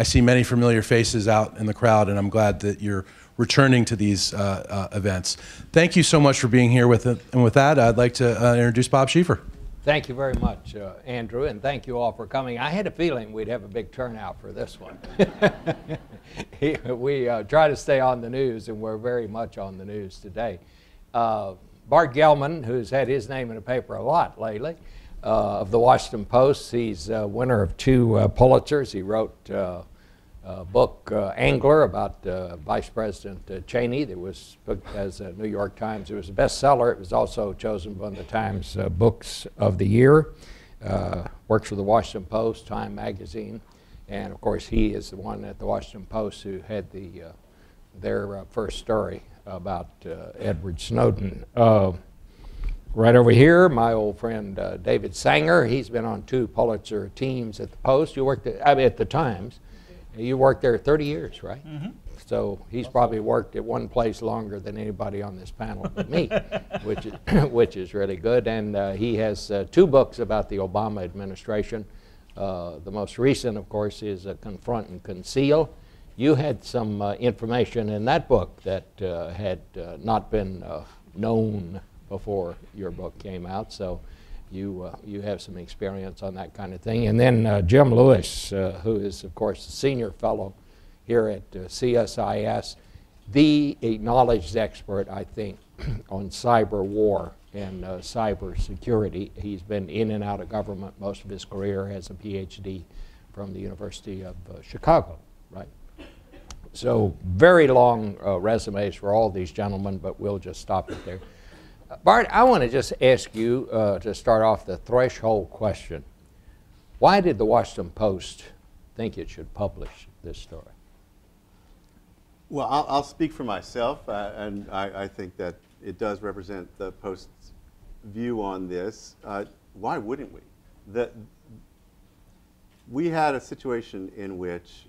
I see many familiar faces out in the crowd, and I'm glad that you're returning to these uh, uh, events. Thank you so much for being here with it. And with that, I'd like to uh, introduce Bob Schieffer. Thank you very much, uh, Andrew, and thank you all for coming. I had a feeling we'd have a big turnout for this one. we uh, try to stay on the news, and we're very much on the news today. Uh, Bart Gellman, who's had his name in the paper a lot lately, of the Washington Post, he's a winner of two Pulitzers. He wrote book, uh, Angler, about uh, Vice President uh, Cheney, that was booked as a New York Times. It was a bestseller. It was also chosen one of the Times uh, Books of the Year. Uh, works for the Washington Post, Time Magazine, and of course he is the one at the Washington Post who had the their first story about Edward Snowden. Right over here, my old friend uh, David Sanger. He's been on two Pulitzer teams at the Post. You worked at, I mean, at the Times. You worked there 30 years, right? Mm -hmm. So he's probably worked at one place longer than anybody on this panel but me, which is which is really good. And uh, he has uh, two books about the Obama administration. Uh, the most recent, of course, is uh, Confront and Conceal. You had some uh, information in that book that uh, had not been known before your book came out. So you, uh, you have some experience on that kind of thing. And then uh, Jim Lewis, uh, who is, of course, a senior fellow here at uh, CSIS, the acknowledged expert, I think, on cyber war and uh, cyber security. He's been in and out of government most of his career, has a PhD from the University of uh, Chicago, right? So very long resumes for all these gentlemen, but we'll just stop it there. Bart, I want to just ask you uh, to start off the threshold question. Why did the Washington Post think it should publish this story? Well, I'll, I'll speak for myself, uh, and I, I, think that it does represent the Post's view on this. Uh, why wouldn't we? The, we had a situation in which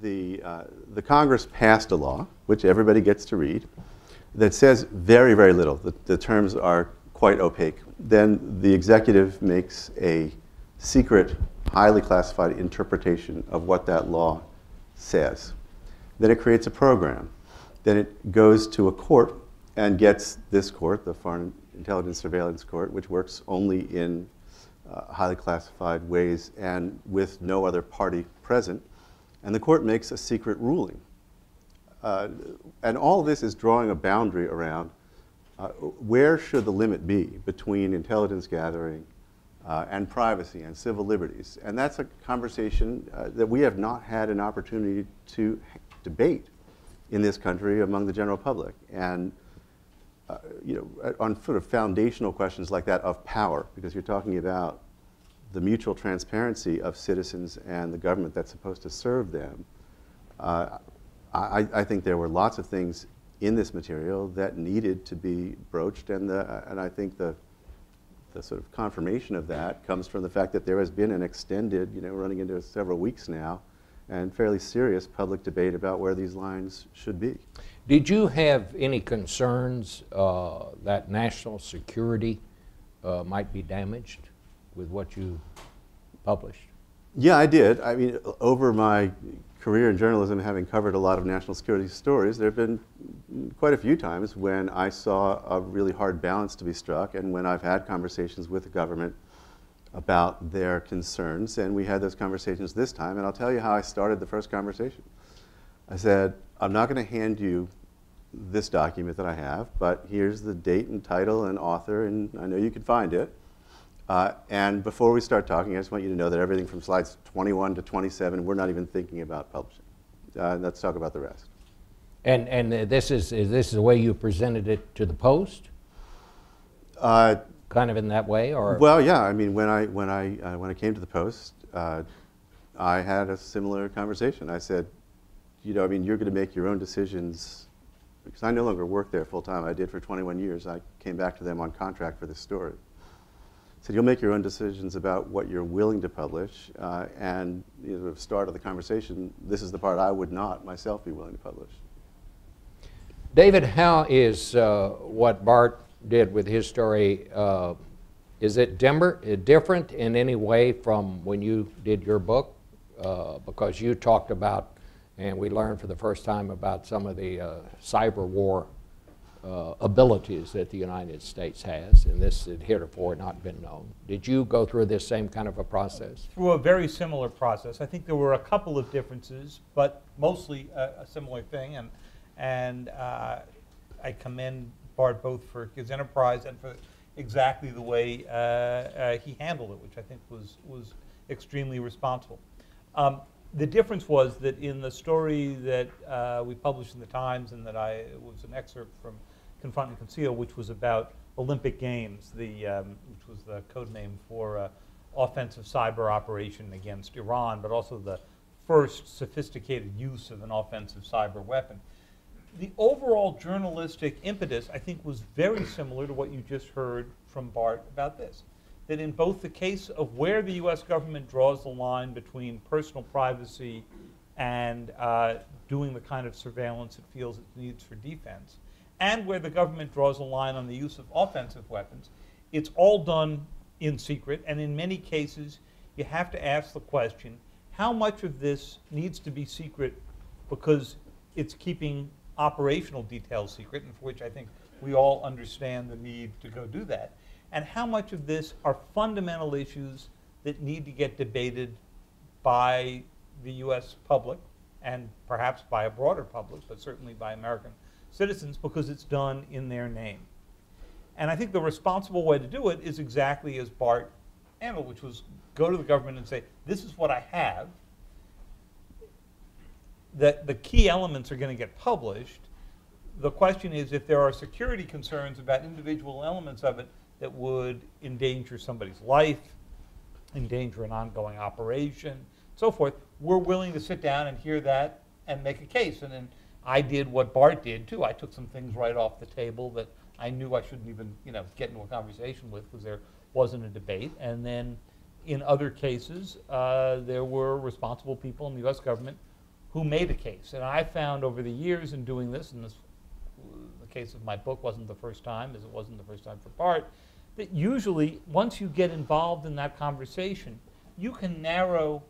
the, uh, the Congress passed a law, which everybody gets to read, that says very, very little. The, the terms are quite opaque. Then the executive makes a secret, highly classified interpretation of what that law says. Then it creates a program. Then it goes to a court and gets this court, the Foreign Intelligence Surveillance Court, which works only in uh, highly classified ways and with no other party present. And the court makes a secret ruling uh, and all this is drawing a boundary around uh, where should the limit be between intelligence gathering uh, and privacy and civil liberties. And that's a conversation uh, that we have not had an opportunity to debate in this country among the general public. And uh, you know, on sort of foundational questions like that of power, because you're talking about the mutual transparency of citizens and the government that's supposed to serve them. Uh, I, I, think there were lots of things in this material that needed to be broached, and, the, and I think the, the sort of confirmation of that comes from the fact that there has been an extended, you know, running into several weeks now, and fairly serious public debate about where these lines should be. Did you have any concerns uh, that national security uh, might be damaged with what you published? Yeah, I did. I mean, over my career in journalism, having covered a lot of national security stories, there have been quite a few times when I saw a really hard balance to be struck and when I've had conversations with the government about their concerns. And we had those conversations this time, and I'll tell you how I started the first conversation. I said, I'm not going to hand you this document that I have, but here's the date and title and author, and I know you can find it. Uh, and before we start talking, I just want you to know that everything from slides 21 to 27, we're not even thinking about publishing. Uh, let's talk about the rest. And, and this, is, is this is the way you presented it to the Post? Uh, kind of in that way, or? Well, yeah. I mean, when I, when I, uh, when I came to the Post, uh, I had a similar conversation. I said, you know, I mean, you're going to make your own decisions because I no longer work there full time. I did for 21 years. I came back to them on contract for this story said you'll make your own decisions about what you're willing to publish. Uh, and you know, start of the conversation, this is the part I would not myself be willing to publish. David, how is uh, what Bart did with his story, uh, is it dimmer, different in any way from when you did your book? uh, because you talked about, and we learned for the first time about some of the uh, cyber war uh, abilities that the United States has, and this had heretofore not been known. Did you go through this same kind of a process? through a very similar process. I think there were a couple of differences, but mostly a, a similar thing. And, and uh, I commend Bart both for his enterprise and for exactly the way uh, uh, he handled it, which I think was, was extremely responsible. Um, the difference was that in the story that uh, we published in the Times and that I was an excerpt from Confront and Conceal, which was about Olympic Games, the, um, which was the code name for uh, offensive cyber operation against Iran, but also the first sophisticated use of an offensive cyber weapon. The overall journalistic impetus, I think, was very similar to what you just heard from Bart about this. That in both the case of where the US government draws the line between personal privacy and uh, doing the kind of surveillance it feels it needs for defense, and where the government draws a line on the use of offensive weapons, it's all done in secret, and in many cases, you have to ask the question how much of this needs to be secret because it's keeping operational details secret, and for which I think we all understand the need to go do that, and how much of this are fundamental issues that need to get debated by the US public and perhaps by a broader public, but certainly by American citizens because it's done in their name. And I think the responsible way to do it is exactly as Bart handled, which was go to the government and say, this is what I have. That the key elements are going to get published. The question is if there are security concerns about individual elements of it that would endanger somebody's life, endanger an ongoing operation, so forth, we're willing to sit down and hear that and make a case. And then I did what Bart did too. I took some things right off the table that I knew I shouldn't even, you know, get into a conversation with because there wasn't a debate. And then in other cases, uh, there were responsible people in the U.S. government who made a case. And I found over the years in doing this, and this, the case of my book wasn't the first time, as it wasn't the first time for Bart, that usually once you get involved in that conversation, you can narrow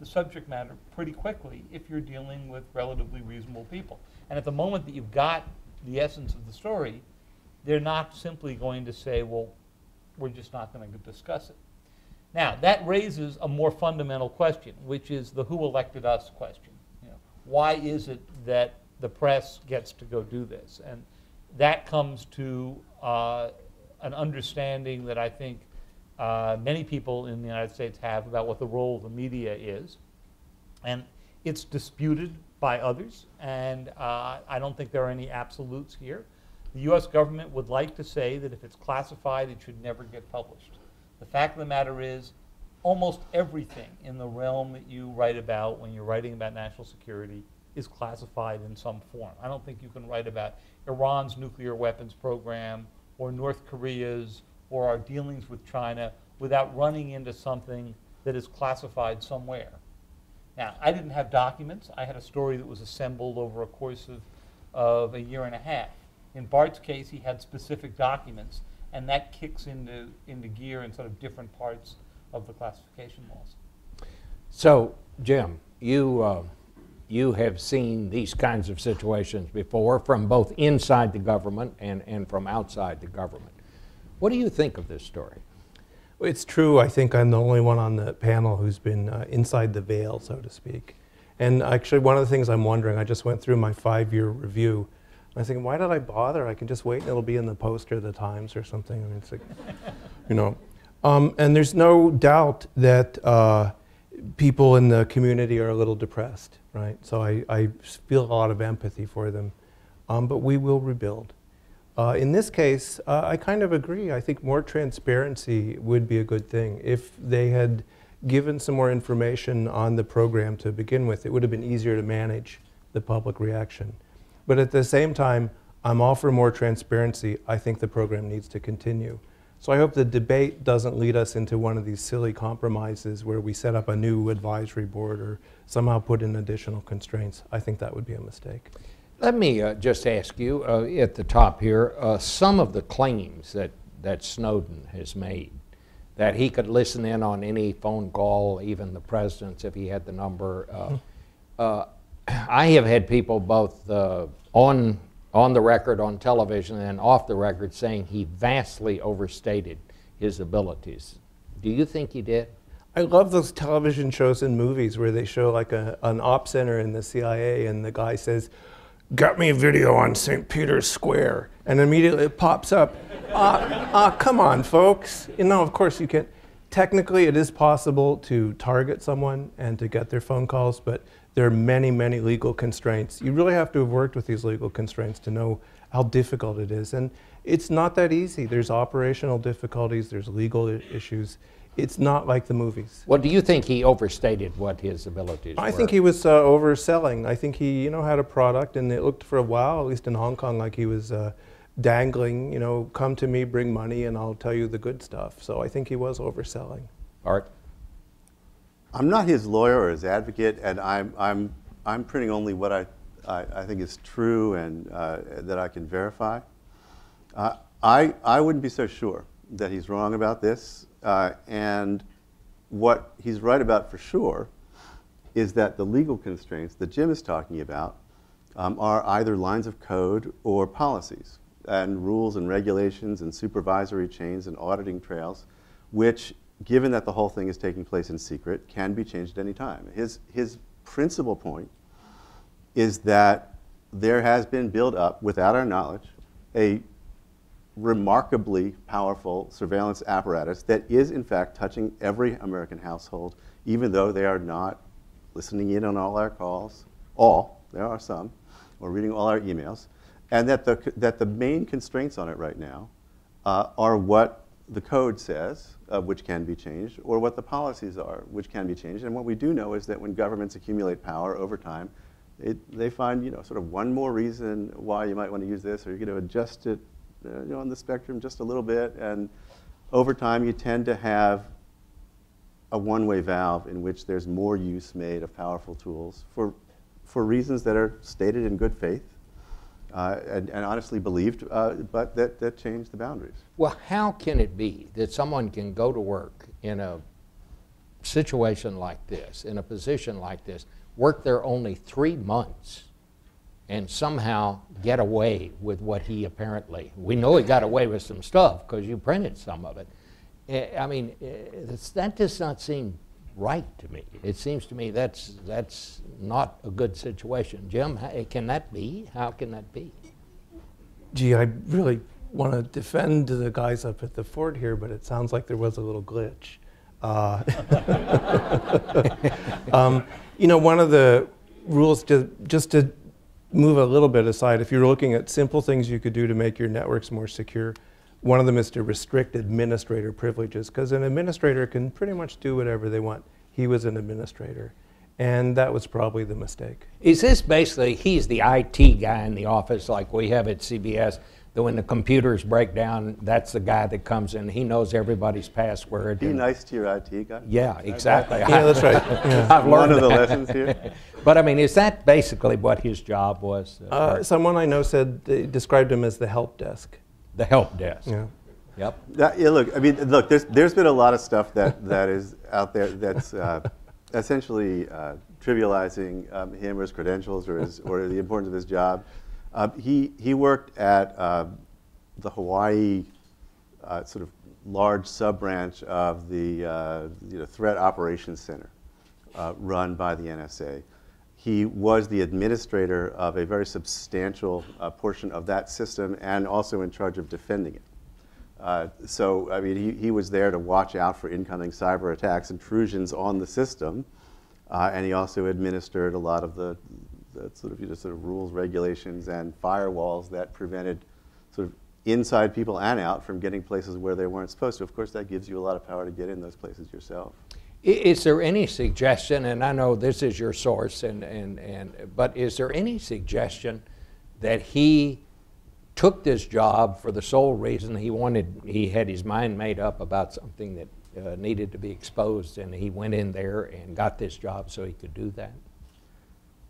the subject matter pretty quickly if you're dealing with relatively reasonable people. And at the moment that you've got the essence of the story, they're not simply going to say, well, we're just not going to discuss it. Now, that raises a more fundamental question, which is the who elected us question. You know, why is it that the press gets to go do this? And that comes to uh, an understanding that I think uh, many people in the United States have about what the role of the media is. And it's disputed by others, and uh, I don't think there are any absolutes here. The US government would like to say that if it's classified, it should never get published. The fact of the matter is, almost everything in the realm that you write about when you're writing about national security is classified in some form. I don't think you can write about Iran's nuclear weapons program or North Korea's or our dealings with China without running into something that is classified somewhere. Now, I didn't have documents. I had a story that was assembled over a course of, of a year and a half. In Bart's case, he had specific documents, and that kicks into, into gear in sort of different parts of the classification laws. So, Jim, you, uh, you have seen these kinds of situations before from both inside the government and, and from outside the government. What do you think of this story? It's true. I think I'm the only one on the panel who's been uh, inside the veil, so to speak. And actually, one of the things I'm wondering, I just went through my five-year review. I was thinking, why did I bother? I can just wait and it'll be in the poster of the Times or something. I mean, it's like, you know. Um, and there's no doubt that uh, people in the community are a little depressed, right? So I, I feel a lot of empathy for them. Um, but we will rebuild. Uh, in this case, uh, I kind of agree. I think more transparency would be a good thing. If they had given some more information on the program to begin with, it would have been easier to manage the public reaction. But at the same time, I'm all for more transparency. I think the program needs to continue. So I hope the debate doesn't lead us into one of these silly compromises where we set up a new advisory board or somehow put in additional constraints. I think that would be a mistake. Let me uh, just ask you uh, at the top here uh, some of the claims that, that Snowden has made that he could listen in on any phone call, even the president's if he had the number. Uh, uh, I have had people both uh, on on the record on television and off the record saying he vastly overstated his abilities. Do you think he did? I love those television shows and movies where they show like a, an op center in the CIA and the guy says, Got me a video on St. Peter's Square. And immediately it pops up. Ah, ah, come on, folks. You know, of course you can. Technically, it is possible to target someone and to get their phone calls, but there are many, many legal constraints. You really have to have worked with these legal constraints to know how difficult it is. And it's not that easy. There's operational difficulties, there's legal issues. It's not like the movies. Well, do you think he overstated what his abilities were? I think he was uh, overselling. I think he, you know, had a product, and it looked for a while, at least in Hong Kong, like he was uh, dangling. You know, come to me, bring money, and I'll tell you the good stuff. So I think he was overselling. Bart? I'm not his lawyer or his advocate, and I'm, I'm, I'm printing only what I, I, I think is true and uh, that I can verify. Uh, I, I wouldn't be so sure that he's wrong about this. Uh, and what he's right about for sure is that the legal constraints that Jim is talking about um, are either lines of code or policies and rules and regulations and supervisory chains and auditing trails, which, given that the whole thing is taking place in secret, can be changed at any time. His, his principal point is that there has been built up, without our knowledge, a remarkably powerful surveillance apparatus that is, in fact, touching every American household, even though they are not listening in on all our calls, all, there are some, or reading all our emails, and that the, that the main constraints on it right now uh, are what the code says, uh, which can be changed, or what the policies are, which can be changed. And what we do know is that when governments accumulate power over time, it, they find, you know, sort of one more reason why you might want to use this, or you're going to adjust it, you know, on the spectrum just a little bit, and over time you tend to have a one-way valve in which there's more use made of powerful tools for, for reasons that are stated in good faith uh, and, and honestly believed, uh, but that, that change the boundaries. Well, how can it be that someone can go to work in a situation like this, in a position like this, work there only three months, and somehow get away with what he apparently, we know he got away with some stuff because you printed some of it. Eh, I mean, eh, that does not seem right to me. It seems to me that's, that's not a good situation. Jim, how- can that be? How can that be? Gee, I really want to defend the guys up at the fort here, but it sounds like there was a little glitch. Uh, um, you know, one of the rules, to, just to move a little bit aside, if you're looking at simple things you could do to make your networks more secure, one of them is to restrict administrator privileges, because an administrator can pretty much do whatever they want. He was an administrator, and that was probably the mistake. Is this basically, he's the IT guy in the office like we have at CBS, that when the computers break down, that's the guy that comes in, he knows everybody's password. Be nice to your IT guy. Yeah, exactly. Yeah, that's right. Yeah. I've One learned of the lessons here. But I mean, is that basically what his job was? uh, Uh, someone I know said they described him as the help desk. The help desk? Yeah. Yep. That, yeah, look, I mean, look, there's, there's been a lot of stuff that, that is out there that's uh, essentially uh, trivializing um, him or his credentials or, his, or the importance of his job. Uh, he, he worked at uh, the Hawaii uh, sort of large sub-branch of the uh, you know, Threat Operations Center uh, run by the NSA. He was the administrator of a very substantial uh, portion of that system and also in charge of defending it. So, I mean, he, he was there to watch out for incoming cyber attacks, intrusions on the system, and he also administered a lot of the, the sort of, you know, sort of rules, regulations, and firewalls that prevented sort of inside people and out from getting places where they weren't supposed to. Of course, that gives you a lot of power to get in those places yourself. Is there any suggestion, and I know this is your source, and, and, and, but is there any suggestion that he took this job for the sole reason he wanted, he had his mind made up about something that uh, needed to be exposed, and he went in there and got this job so he could do that?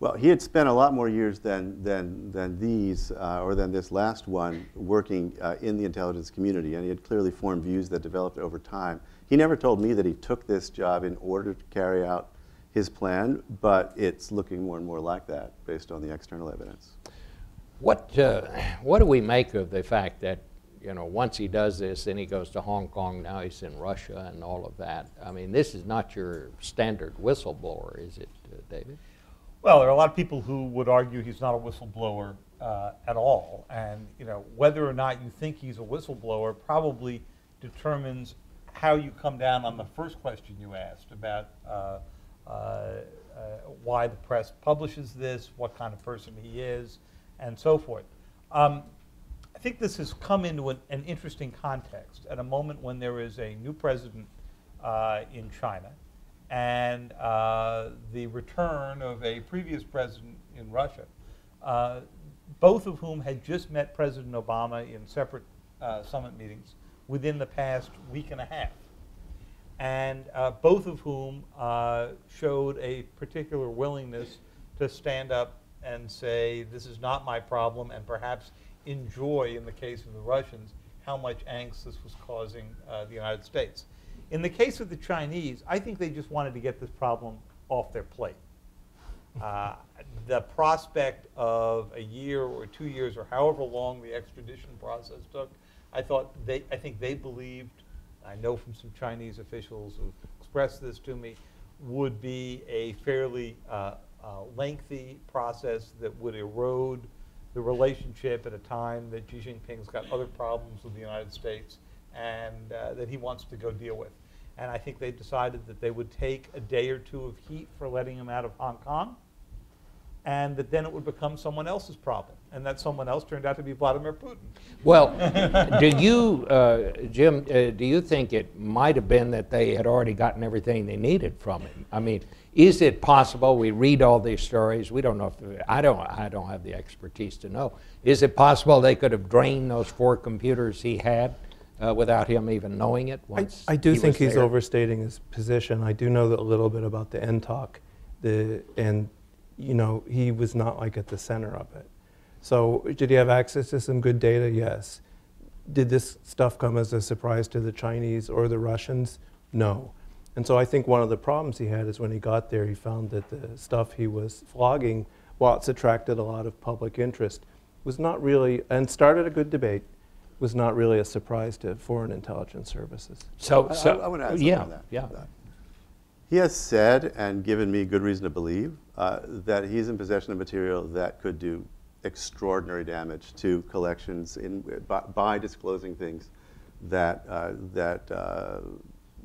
Well, he had spent a lot more years than, than, than these, uh, or than this last one, working uh, in the intelligence community, and he had clearly formed views that developed over time. He never told me that he took this job in order to carry out his plan, but it's looking more and more like that based on the external evidence. What, uh, what do we make of the fact that, you know, once he does this, then he goes to Hong Kong, now he's in Russia and all of that? I mean, this is not your standard whistleblower, is it, uh, David? Well, there are a lot of people who would argue he's not a whistleblower uh, at all. And, you know, whether or not you think he's a whistleblower probably determines how you come down on the first question you asked about uh, uh, uh, why the press publishes this, what kind of person he is, and so forth. Um, I think this has come into an, an, interesting context at a moment when there is a new president uh, in China and uh, the return of a previous president in Russia, uh, both of whom had just met President Obama in separate uh, summit meetings within the past week and a half. And uh, both of whom uh, showed a particular willingness to stand up and say, this is not my problem, and perhaps enjoy, in the case of the Russians, how much angst this was causing uh, the United States. In the case of the Chinese, I think they just wanted to get this problem off their plate. Uh, the prospect of a year or two years or however long the extradition process took, I thought they, I think they believed, I know from some Chinese officials who expressed this to me, would be a fairly uh, uh, lengthy process that would erode the relationship at a time that Xi Jinping's got other problems with the United States and uh, that he wants to go deal with. And I think they decided that they would take a day or two of heat for letting him out of Hong Kong and that then it would become someone else's problem. And that someone else turned out to be Vladimir Putin. Well, do you, uh, Jim, uh, do you think it might have been that they had already gotten everything they needed from him? I mean, is it possible? We read all these stories. We don't know if I don't. I don't have the expertise to know. Is it possible they could have drained those four computers he had uh, without him even knowing it? I, I, do he think he's there? overstating his position. I do know a little bit about the NTOC, the and you know, he was not like at the center of it. So did he have access to some good data? Yes. Did this stuff come as a surprise to the Chinese or the Russians? No. And so I think one of the problems he had is when he got there, he found that the stuff he was flogging, while it's attracted a lot of public interest, was not really, and started a good debate, was not really a surprise to foreign intelligence services. So, so I, I, I want to add yeah, that. Yeah. He has said and given me good reason to believe uh, that he's in possession of material that could do extraordinary damage to collections in, by, by disclosing things that, uh, that uh,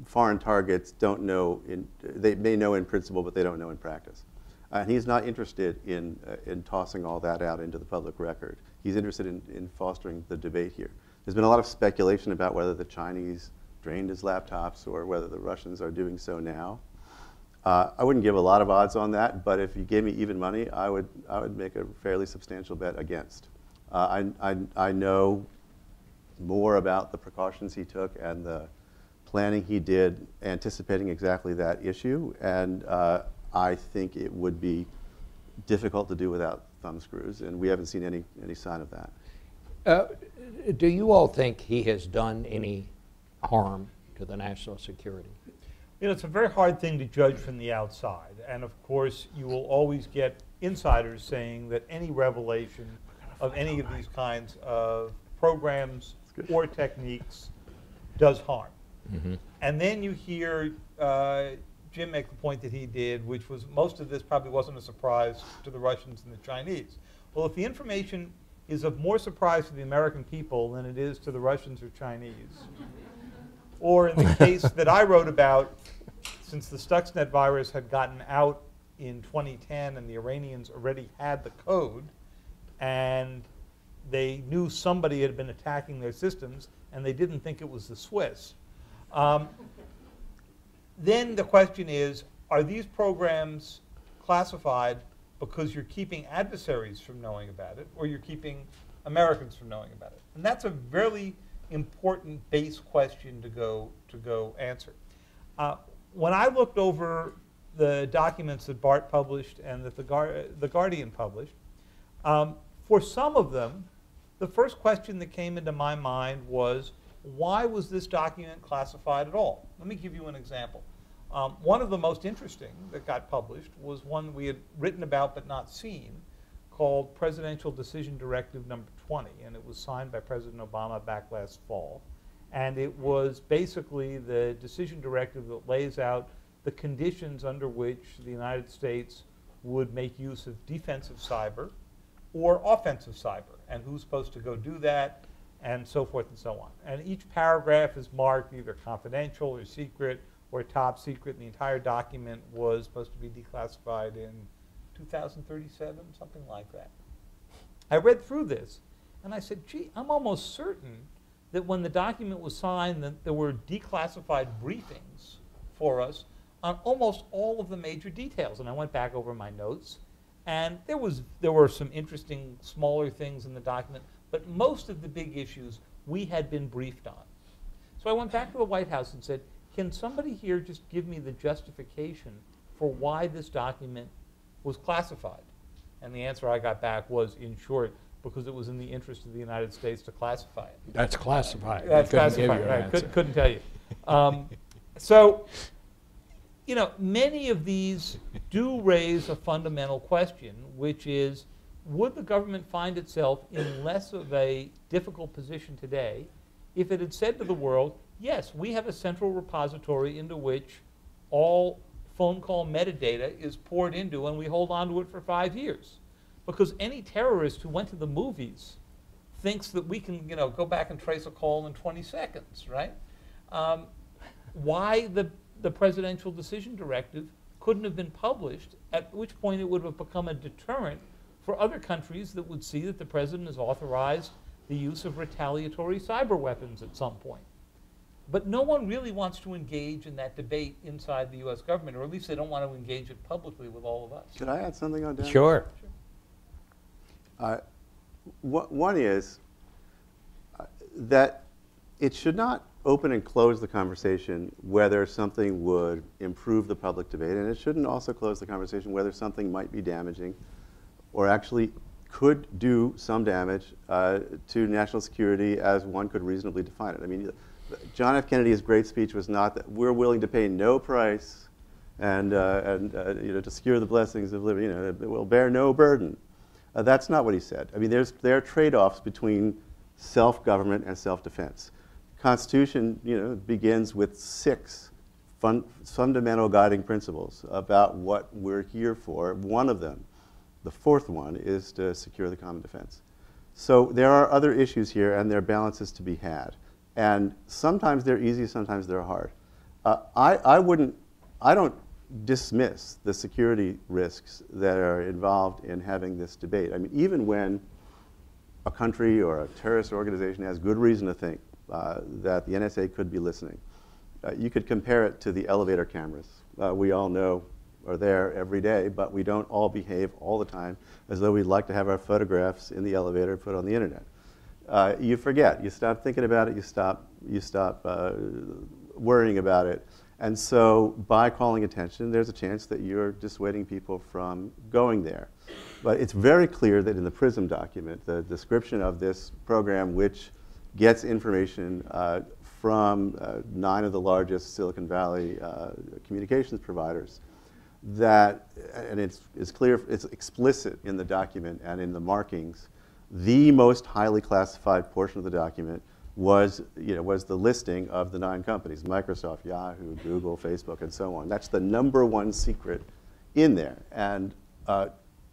foreign targets don't know, in, they may know in principle, but they don't know in practice. and he's not interested in, uh, in tossing all that out into the public record. He's interested in, in fostering the debate here. There's been a lot of speculation about whether the Chinese drained his laptops or whether the Russians are doing so now. Uh, I wouldn't give a lot of odds on that, but if you gave me even money, I would, I would make a fairly substantial bet against. Uh, I, I, I know more about the precautions he took and the planning he did anticipating exactly that issue, and uh, I think it would be difficult to do without thumb screws, and we haven't seen any, any sign of that. Do you all think he has done any harm to the national security? You know, it's a very hard thing to judge from the outside. And of course, you will always get insiders saying that any revelation of any of these kinds of programs or techniques does harm. Mm-hmm. And then you hear uh, Jim make the point that he did, which was most of this probably wasn't a surprise to the Russians and the Chinese. Well, if the information is of more surprise to the American people than it is to the Russians or Chinese, or in the case that I wrote about, since the Stuxnet virus had gotten out in 2010 and the Iranians already had the code, and they knew somebody had been attacking their systems, and they didn't think it was the Swiss. Um, then the question is, are these programs classified because you're keeping adversaries from knowing about it, or you're keeping Americans from knowing about it? And that's a very important base question to go to go answer. Uh, when I looked over the documents that Bart published and that the, Gar the Guardian published, um, for some of them, the first question that came into my mind was, why was this document classified at all? Let me give you an example. Um, one of the most interesting that got published was one we had written about but not seen called Presidential Decision Directive Number 20, and it was signed by President Obama back last fall. And it was basically the decision directive that lays out the conditions under which the United States would make use of defensive cyber or offensive cyber, and who's supposed to go do that, and so forth and so on. And each paragraph is marked either confidential or secret or top secret, and the entire document was supposed to be declassified in 2037, something like that. I read through this, and I said, gee, I'm almost certain that when the document was signed, that there were declassified briefings for us on almost all of the major details. And I went back over my notes, and there, was, there were some interesting smaller things in the document, but most of the big issues we had been briefed on. So I went back to the White House and said, can somebody here just give me the justification for why this document was classified? And the answer I got back was, in short, because it was in the interest of the United States to classify it. That's classified. That's We couldn't give classified, right, couldn't, couldn't tell you. Um, so, you know, many of these do raise a fundamental question, which is, would the government find itself in less of a difficult position today if it had said to the world, yes, we have a central repository into which all phone call metadata is poured into and we hold on to it for five years? Because any terrorist who went to the movies thinks that we can, you know, go back and trace a call in 20 seconds, right? Um, why the, the presidential decision directive couldn't have been published, at which point it would have become a deterrent for other countries that would see that the president has authorized the use of retaliatory cyber weapons at some point. But no one really wants to engage in that debate inside the US government, or at least they don't want to engage it publicly with all of us. Could I add something on that? Sure. Uh, One is uh, that it should not open and close the conversation whether something would improve the public debate, and it shouldn't also close the conversation whether something might be damaging or actually could do some damage uh, to national security as one could reasonably define it. I mean, John F. Kennedy's great speech was not that we're willing to pay no price and, uh, and uh, you know, to secure the blessings of liberty, you know, it will bear no burden. Uh, that's not what he said. I mean, there's, there are trade-offs between self-government and self-defense. The Constitution, you know, begins with six fun, fundamental guiding principles about what we're here for. One of them, the fourth one, is to secure the common defense. So there are other issues here, and there are balances to be had. And sometimes they're easy, sometimes they're hard. Uh, I, I wouldn't, I don't dismiss the security risks that are involved in having this debate. I mean, even when a country or a terrorist organization has good reason to think uh, that the NSA could be listening, uh, you could compare it to the elevator cameras. Uh, we all know are there every day, but we don't all behave all the time as though we'd like to have our photographs in the elevator put on the internet. Uh, you forget. You stop thinking about it. You stop. You stop uh, worrying about it. And so, by calling attention, there's a chance that you're dissuading people from going there. But it's very clear that in the PRISM document, the description of this program, which gets information uh, from uh, nine of the largest Silicon Valley uh, communications providers, that, and it's, it's clear, it's explicit in the document and in the markings, the most highly classified portion of the document was, you know, was the listing of the nine companies, Microsoft, Yahoo, Google, Facebook, and so on. That's the number one secret in there. And uh,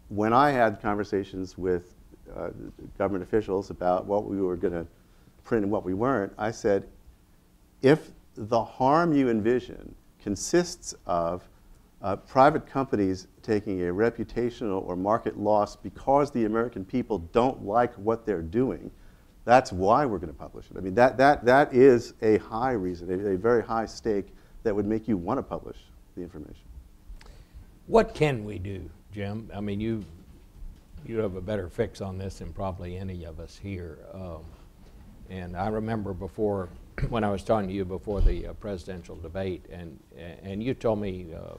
when I had conversations with uh, government officials about what we were going to print and what we weren't, I said, if the harm you envision consists of uh, private companies taking a reputational or market loss because the American people don't like what they're doing, that's why we're going to publish it. I mean, that, that, that is a high reason, a, a very high stake that would make you want to publish the information. What can we do, Jim? I mean, you, you have a better fix on this than probably any of us here. Um, and I remember before, when I was talking to you before the uh, presidential debate, and, and you told me uh,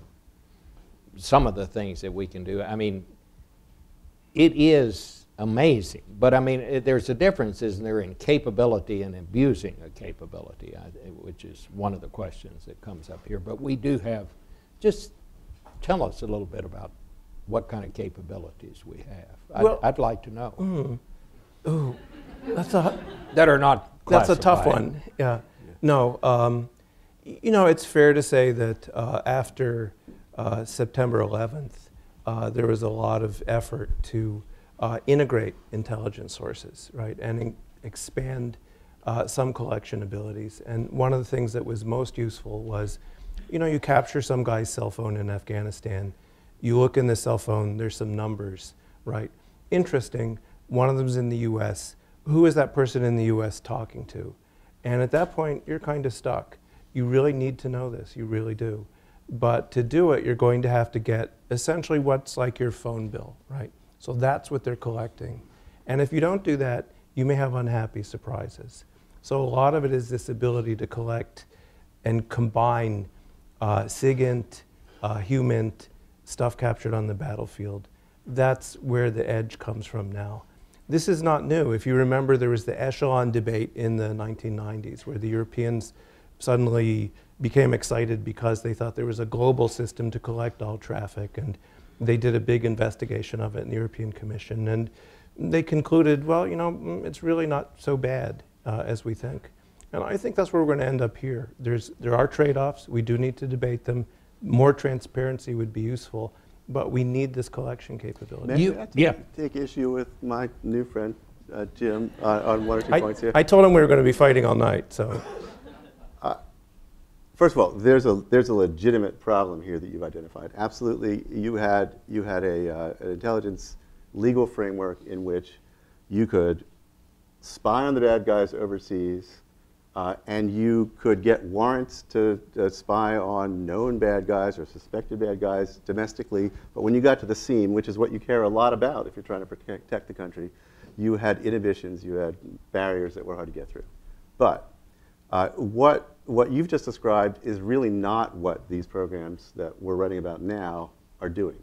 some of the things that we can do. I mean, it is amazing. But I mean, it, there's a difference, isn't there, in capability and abusing a capability, I, which is one of the questions that comes up here. But we do have, just tell us a little bit about what kind of capabilities we have. I'd, Well- I'd like to know Ooh, that's a that are not. That's a tough one. Yeah. No, um, you know, it's fair to say that uh, after uh, September 11th, uh, there was a lot of effort to uh, integrate intelligence sources, right, and in- expand uh, some collection abilities. And one of the things that was most useful was, you know, you capture some guy's cell phone in Afghanistan, you look in the cell phone, there's some numbers, right? Interesting. One of them's in the US. Who is that person in the US talking to? And at that point, you're kind of stuck. You really need to know this, you really do. But to do it, you're going to have to get essentially what's like your phone bill, right? So that's what they're collecting. And if you don't do that, you may have unhappy surprises. So a lot of it is this ability to collect and combine uh, SIGINT, uh, HUMINT, stuff captured on the battlefield. That's where the edge comes from now. This is not new. If you remember, there was the echelon debate in the 1990s where the Europeans suddenly became excited because they thought there was a global system to collect all traffic. And they did a big investigation of it in the European Commission. And they concluded, well, you know, mm, it's really not so bad uh, as we think. And I think that's where we're going to end up here. There's, there are trade offs. We do need to debate them. More transparency would be useful, but we need this collection capability. May, You- I take, yeah. take issue with my new friend uh, Jim uh, on one or two I, points here? I told him we were going to be fighting all night, so. First of all, there's a there's a legitimate problem here that you've identified. Absolutely, you had you had a uh, an intelligence legal framework in which you could spy on the bad guys overseas, uh, and you could get warrants to, to spy on known bad guys or suspected bad guys domestically. But when you got to the scene, which is what you care a lot about if you're trying to protect, the country, you had inhibitions, you had barriers that were hard to get through. But uh, what, what you've just described is really not what these programs that we're writing about now are doing.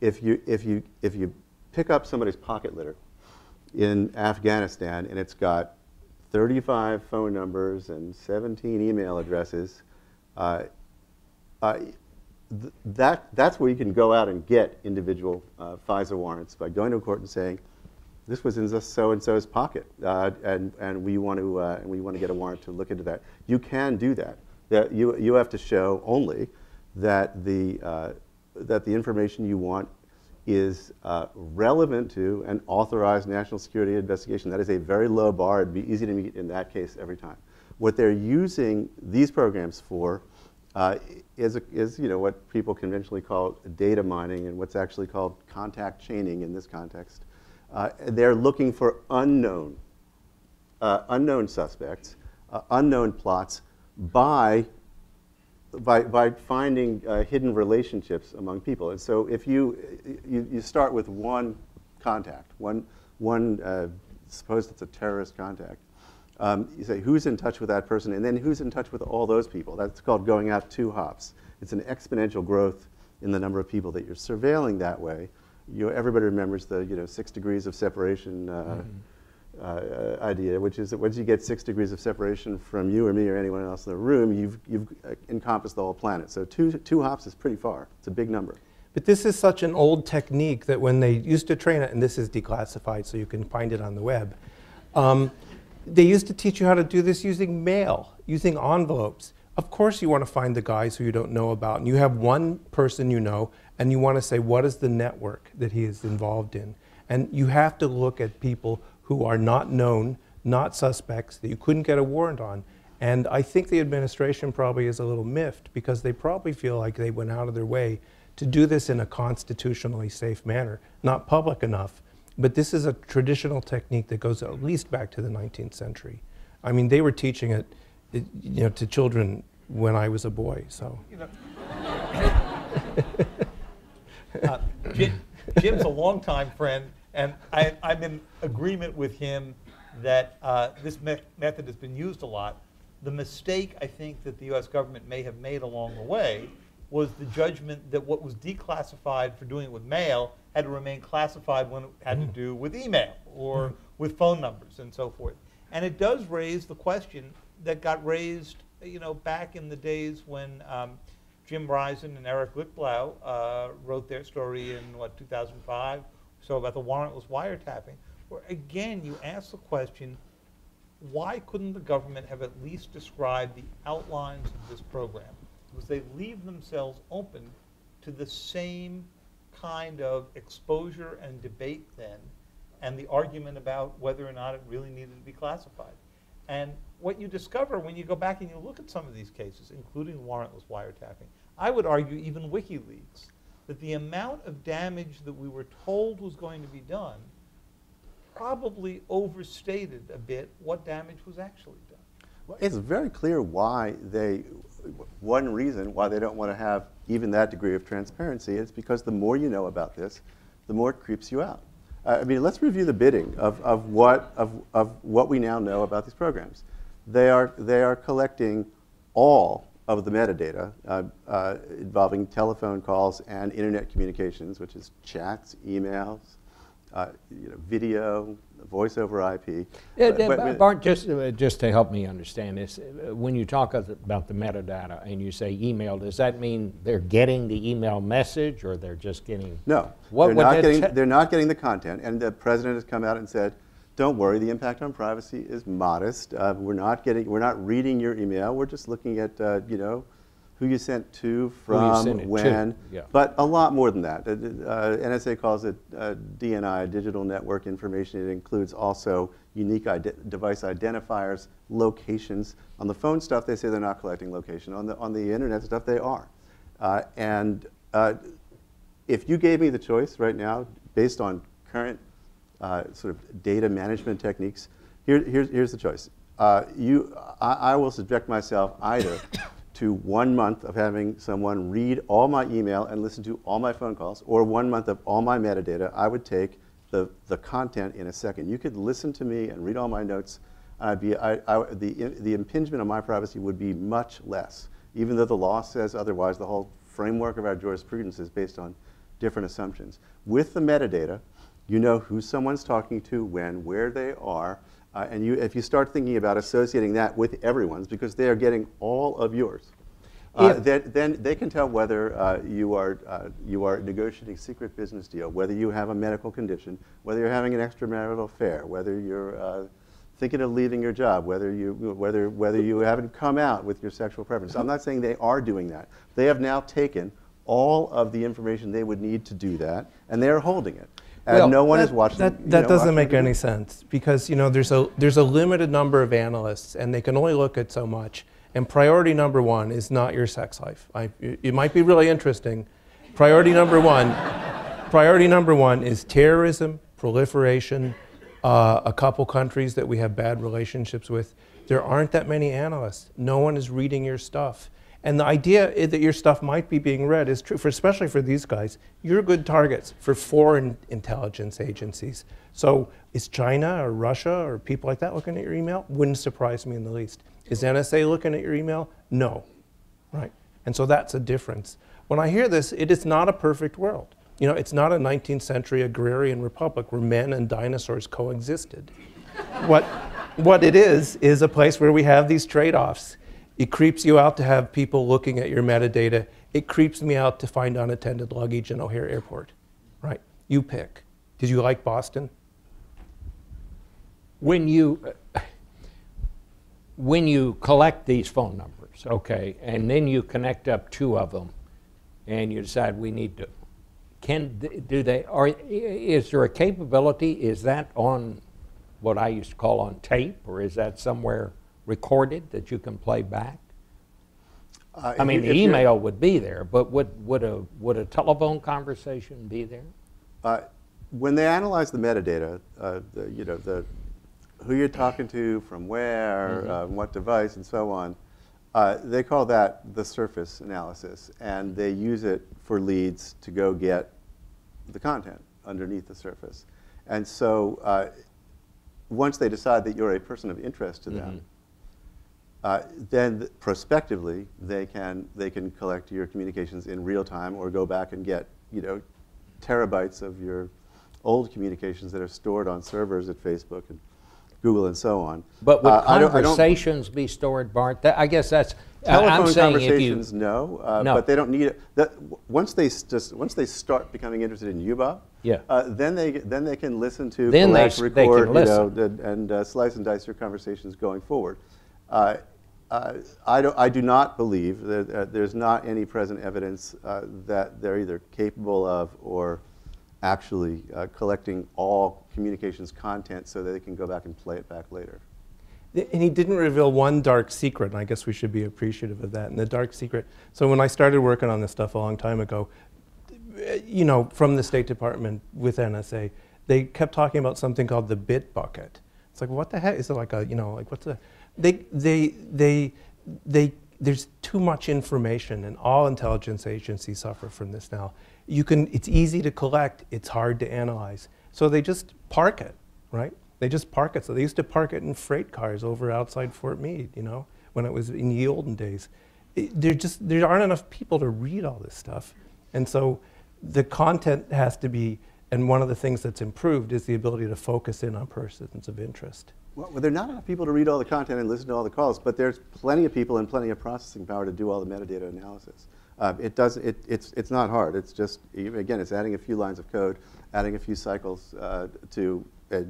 If you, if you, if you pick up somebody's pocket litter in Afghanistan and it's got 35 phone numbers and 17 email addresses, uh, uh, th- that, that's where you can go out and get individual uh, FISA warrants by going to a court and saying, this was in so and so's pocket, uh, and, and we want to uh, and we want to get a warrant to look into that. You can do that. That you, you have to show only that the uh, that the information you want is uh, relevant to an authorized national security investigation. That is a very low bar. It'd be easy to meet in that case every time. What they're using these programs for uh, is, is you know, what people conventionally call data mining and what's actually called contact chaining in this context. Uh, they're looking for unknown, uh, unknown suspects, uh, unknown plots by, by, by finding uh, hidden relationships among people. And so if you, you, you start with one contact, one, one uh, suppose it's a terrorist contact, um, you say who's in touch with that person, and then who's in touch with all those people. That's called going out two hops. It's an exponential growth in the number of people that you're surveilling that way. You know, everybody remembers the you know six degrees of separation uh, uh, idea, which is that once you get six degrees of separation from you or me or anyone else in the room, you've you've uh, encompassed the whole planet. So two two hops is pretty far. It's a big number. But this is such an old technique that when they used to train it, and this is declassified so you can find it on the web, um, they used to teach you how to do this using mail, using envelopes. Of course, you want to find the guys who you don't know about, and you have one person you know, and you want to say, what is the network that he is involved in? And you have to look at people who are not known, not suspects, that you couldn't get a warrant on. And I think the administration probably is a little miffed because they probably feel like they went out of their way to do this in a constitutionally safe manner, not public enough. But this is a traditional technique that goes at least back to the 19th century. I mean, they were teaching it, it you know, to children when I was a boy. So You know, uh, Jim, Jim's a longtime friend, and I, I'm in agreement with him that uh, this me- method has been used a lot. The mistake I think that the U.S. government may have made along the way was the judgment that what was declassified for doing it with mail had to remain classified when it had to do with email or with phone numbers and so forth. And it does raise the question that got raised, you know, back in the days when um, Jim Risen and Eric Lichtblau uh, wrote their story in what 2005, so about the warrantless wiretapping, where again you ask the question, why couldn't the government have at least described the outlines of this program? Because they leave themselves open to the same kind of exposure and debate then, and the argument about whether or not it really needed to be classified. And what you discover when you go back and you look at some of these cases, including warrantless wiretapping, I would argue even WikiLeaks, that the amount of damage that we were told was going to be done probably overstated a bit what damage was actually done. Well, it's very clear why they, one reason why they don't want to have even that degree of transparency is because the more you know about this, the more it creeps you out. Uh, I mean, let's review the bidding of, of, what, of, of what we now know about these programs. They are, they are collecting all of the metadata uh, uh, involving telephone calls and internet communications, which is chats, emails, uh, you know, video, voice over IP. Yeah, But- but- Bar- Bart, just, uh, just to help me understand this, uh, when you talk about the metadata and you say email, does that mean they're getting the email message or they're just getting? No, What they're not getting. they're not getting the content, and the president has come out and said, "Don't worry, the impact on privacy is modest. Uh, we're not getting. We're not reading your email. We're just looking at, uh, you know, who you sent to, from, sent it to, when. yeah. But a lot more than that. Uh, uh, NSA calls it uh, DNI, digital network information. It includes also unique ide- device identifiers, locations. On the phone stuff, they say they're not collecting location. On the on the internet stuff, they are. Uh, and uh, if you gave me the choice right now, based on current uh, sort of data management techniques, here, here's, here's the choice. Uh, you, I, I will subject myself either to one month of having someone read all my email and listen to all my phone calls, or one month of all my metadata. I would take the, the content in a second. You could listen to me and read all my notes. I'd be, I, I, the, the impingement on my privacy would be much less, even though the law says otherwise. The whole framework of our jurisprudence is based on different assumptions. With the metadata, you know who someone's talking to, when, where they are, uh, and you, if you start thinking about associating that with everyone's, because they are getting all of yours, uh, If- then, then they can tell whether uh, you, are, uh, you are negotiating a secret business deal, whether you have a medical condition, whether you're having an extramarital affair, whether you're uh, thinking of leaving your job, whether you, whether, whether you haven't come out with your sexual preference. I'm not saying they are doing that. They have now taken all of the information they would need to do that, and they are holding it. And Well, no one is watching. That, that know, doesn't make any sense because you know there's a there's a limited number of analysts and they can only look at so much. And priority number one is not your sex life. I, it it might be really interesting. Priority number one, priority number one is terrorism, proliferation. Uh, a couple countries that we have bad relationships with. There aren't that many analysts. No one is reading your stuff. And the idea that your stuff might be being read is true, for, especially for these guys. You're good targets for foreign intelligence agencies. So is China or Russia or people like that looking at your email? Wouldn't surprise me in the least. Is NSA looking at your email? No. Right. And so that's a difference. When I hear this, it is not a perfect world. You know, it's not a 19th century agrarian republic where men and dinosaurs coexisted. what, what it is, is a place where we have these trade offs. It creeps you out to have people looking at your metadata. It creeps me out to find unattended luggage in O'Hare Airport. Right? You pick. Did you like Boston? When you, when you collect these phone numbers, okay, and then you connect up two of them, and you decide we need to, can, do they, are, is there a capability, is that on what I used to call on tape, or is that somewhere recorded that you can play back? Uh, I mean, the email would be there, but would, would a, would a telephone conversation be there? Uh, when they analyze the metadata, uh, the, you know, the, who you're talking to, from where, uh, what device, and so on, uh, they call that the surface analysis, and they use it for leads to go get the content underneath the surface. And so uh, once they decide that you're a person of interest to them, uh, then th- prospectively they can they can collect your communications in real time or go back and get you know terabytes of your old communications that are stored on servers at Facebook and Google and so on. But would Uh, I don't- I don't- conversations be stored, Bart? That, I guess that's, I'm Telephone saying if you, conversations, no, uh, No. but they don't need it. That, once they just once they start becoming interested in Yuba, Yeah. uh, then they then they can listen to Then they collect, they can record, you know, and, uh, slice and dice your conversations going forward. Uh, I, don't, I do not believe that uh, there's not any present evidence uh, that they're either capable of or actually uh, collecting all communications content so that they can go back and play it back later. And he didn't reveal one dark secret, and I guess we should be appreciative of that. And the dark secret, so when I started working on this stuff a long time ago, you know, from the State Department with NSA, they kept talking about something called the bit bucket. It's like, what the heck? Is it like a, you know, like what's the, they, they, they, they, there's too much information, and all intelligence agencies suffer from this now. You can, it's easy to collect, it's hard to analyze. So they just park it, right? They just park it. So they used to park it in freight cars over outside Fort Meade, you know, when it was in the olden days. It, there just there aren't enough people to read all this stuff, and so the content has to be. And one of the things that's improved is the ability to focus in on persons of interest. Well, there are not enough people to read all the content and listen to all the calls, but there's plenty of people and plenty of processing power to do all the metadata analysis. Uh, it does, it, it's, it's not hard. It's just, again, it's adding a few lines of code, adding a few cycles uh, to a,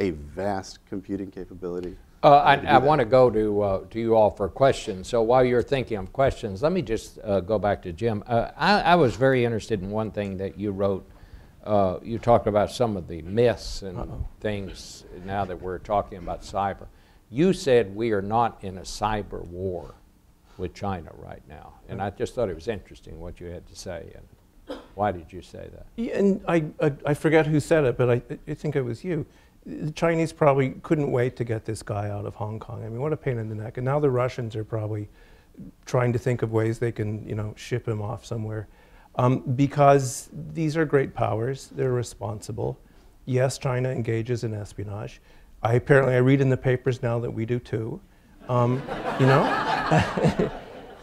a vast computing capability. uh, I, I want to go to, uh, to you all for questions. So while you're thinking of questions, let me just uh, go back to Jim. Uh, I, I was very interested in one thing that you wrote. Uh, you talked about some of the myths and things now that we're talking about cyber. You said we are not in a cyber war with China right now. And I just thought it was interesting what you had to say. And why did you say that? Yeah, and I, I, I forget who said it, but I, I think it was you. The Chinese probably couldn't wait to get this guy out of Hong Kong. I mean, what a pain in the neck. And now the Russians are probably trying to think of ways they can, you know, ship him off somewhere. Um, because these are great powers, they're responsible. Yes, China engages in espionage. I apparently I read in the papers now that we do too. Um, you know,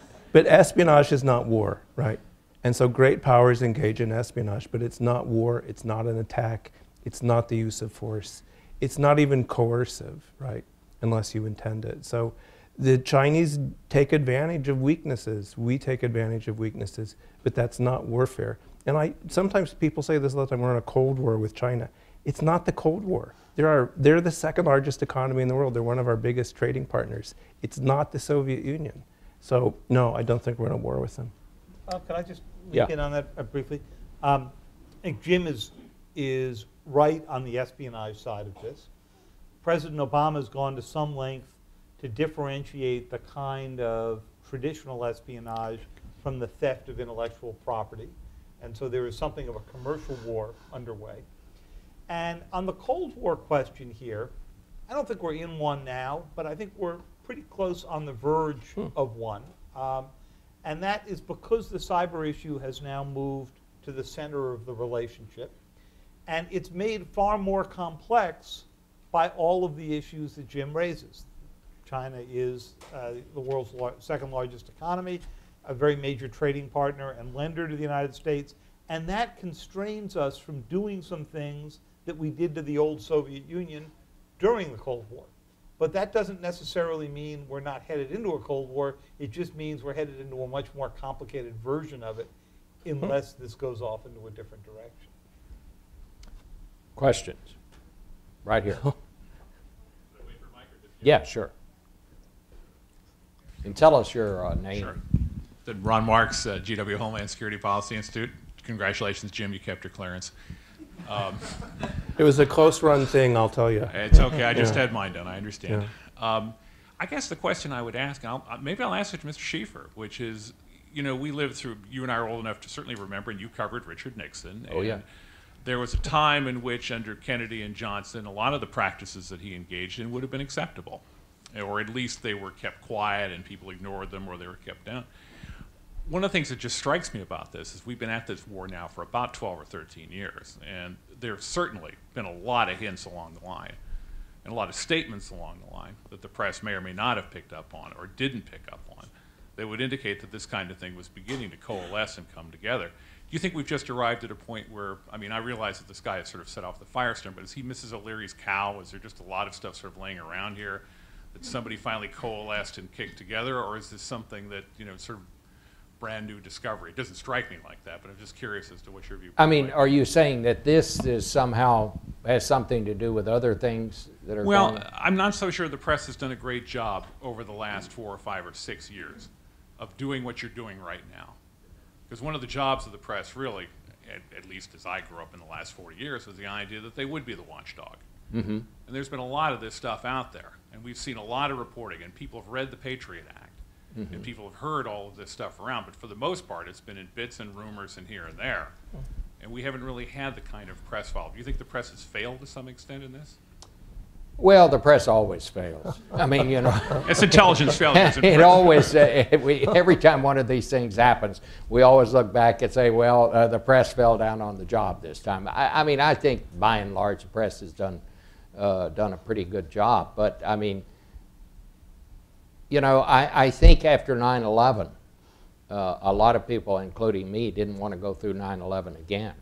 but espionage is not war, right? And so great powers engage in espionage, but it's not war, it's not an attack, it's not the use of force, it's not even coercive, right? Unless you intend it. So the Chinese take advantage of weaknesses. We take advantage of weaknesses, but that's not warfare. And I sometimes people say this all the time, we're in a Cold War with China. It's not the Cold War. There are, they're the second largest economy in the world. They're one of our biggest trading partners. It's not the Soviet Union. So, no, I don't think we're in a war with them. Uh, Can I just Yeah. leak in on that uh, briefly? Um, I think Jim is, is right on the espionage side of this. President Obama has gone to some length to differentiate the kind of traditional espionage from the theft of intellectual property. And so there is something of a commercial war underway. And on the Cold War question here, I don't think we're in one now, but I think we're pretty close on the verge of one. Um, and that is because the cyber issue has now moved to the center of the relationship. And it's made far more complex by all of the issues that Jim raises. China is uh, the world's lar- second largest economy, a very major trading partner and lender to the United States, and that constrains us from doing some things that we did to the old Soviet Union during the Cold War. But that doesn't necessarily mean we're not headed into a Cold War. It just means we're headed into a much more complicated version of it unless this goes off into a different direction. Questions? Right here. Yeah, sure. And tell us your uh, name. Sure. The Ron Marks, uh, GW Homeland Security Policy Institute. Congratulations, Jim, you kept your clearance. It was a close run thing, I'll tell you. It's okay, I just Yeah. had mine done, I understand. Um, I guess the question I would ask, I'll, uh, maybe I'll ask it to Mr. Schieffer, which is, you know, we lived through, you and I are old enough to certainly remember, and you covered Richard Nixon. Oh, yeah. There was a time in which, under Kennedy and Johnson, a lot of the practices that he engaged in would have been acceptable. Or at least they were kept quiet and people ignored them or they were kept down. One of the things that just strikes me about this is we've been at this war now for about 12 or 13 years, and there's certainly been a lot of hints along the line and a lot of statements along the line that the press may or may not have picked up on or didn't pick up on that would indicate that this kind of thing was beginning to coalesce and come together. Do you think we've just arrived at a point where, I mean, I realize that this guy has sort of set off the firestorm, but is he Mrs. O'Leary's cow? Is there just a lot of stuff sort of laying around here that somebody finally coalesced and kicked together, or is this something that, you know, sort of brand new discovery? It doesn't strike me like that, but I'm just curious as to what your view. I mean, are you saying that this is somehow, has something to do with other things that are Well, going? I'm not so sure the press has done a great job over the last four or five or six years of doing what you're doing right now. Because one of the jobs of the press, really, at, at least as I grew up in the last 40 years, was the idea that they would be the watchdog. Mm-hmm. And there's been a lot of this stuff out there, and we've seen a lot of reporting, and people have read the Patriot Act, and people have heard all of this stuff around. But for the most part, it's been in bits and rumors and here and there, and we haven't really had the kind of press follow. Do you think the press has failed to some extent in this? Well, the press always fails. I mean, you know. It's intelligence failures. it always, uh, we, every time one of these things happens, we always look back and say, well, uh, the press fell down on the job this time. I, I mean, I think by and large the press has done, uh, done a pretty good job. But I mean, you know, I, I think after 9 11, uh, a lot of people, including me, didn't want to go through 9 11 again.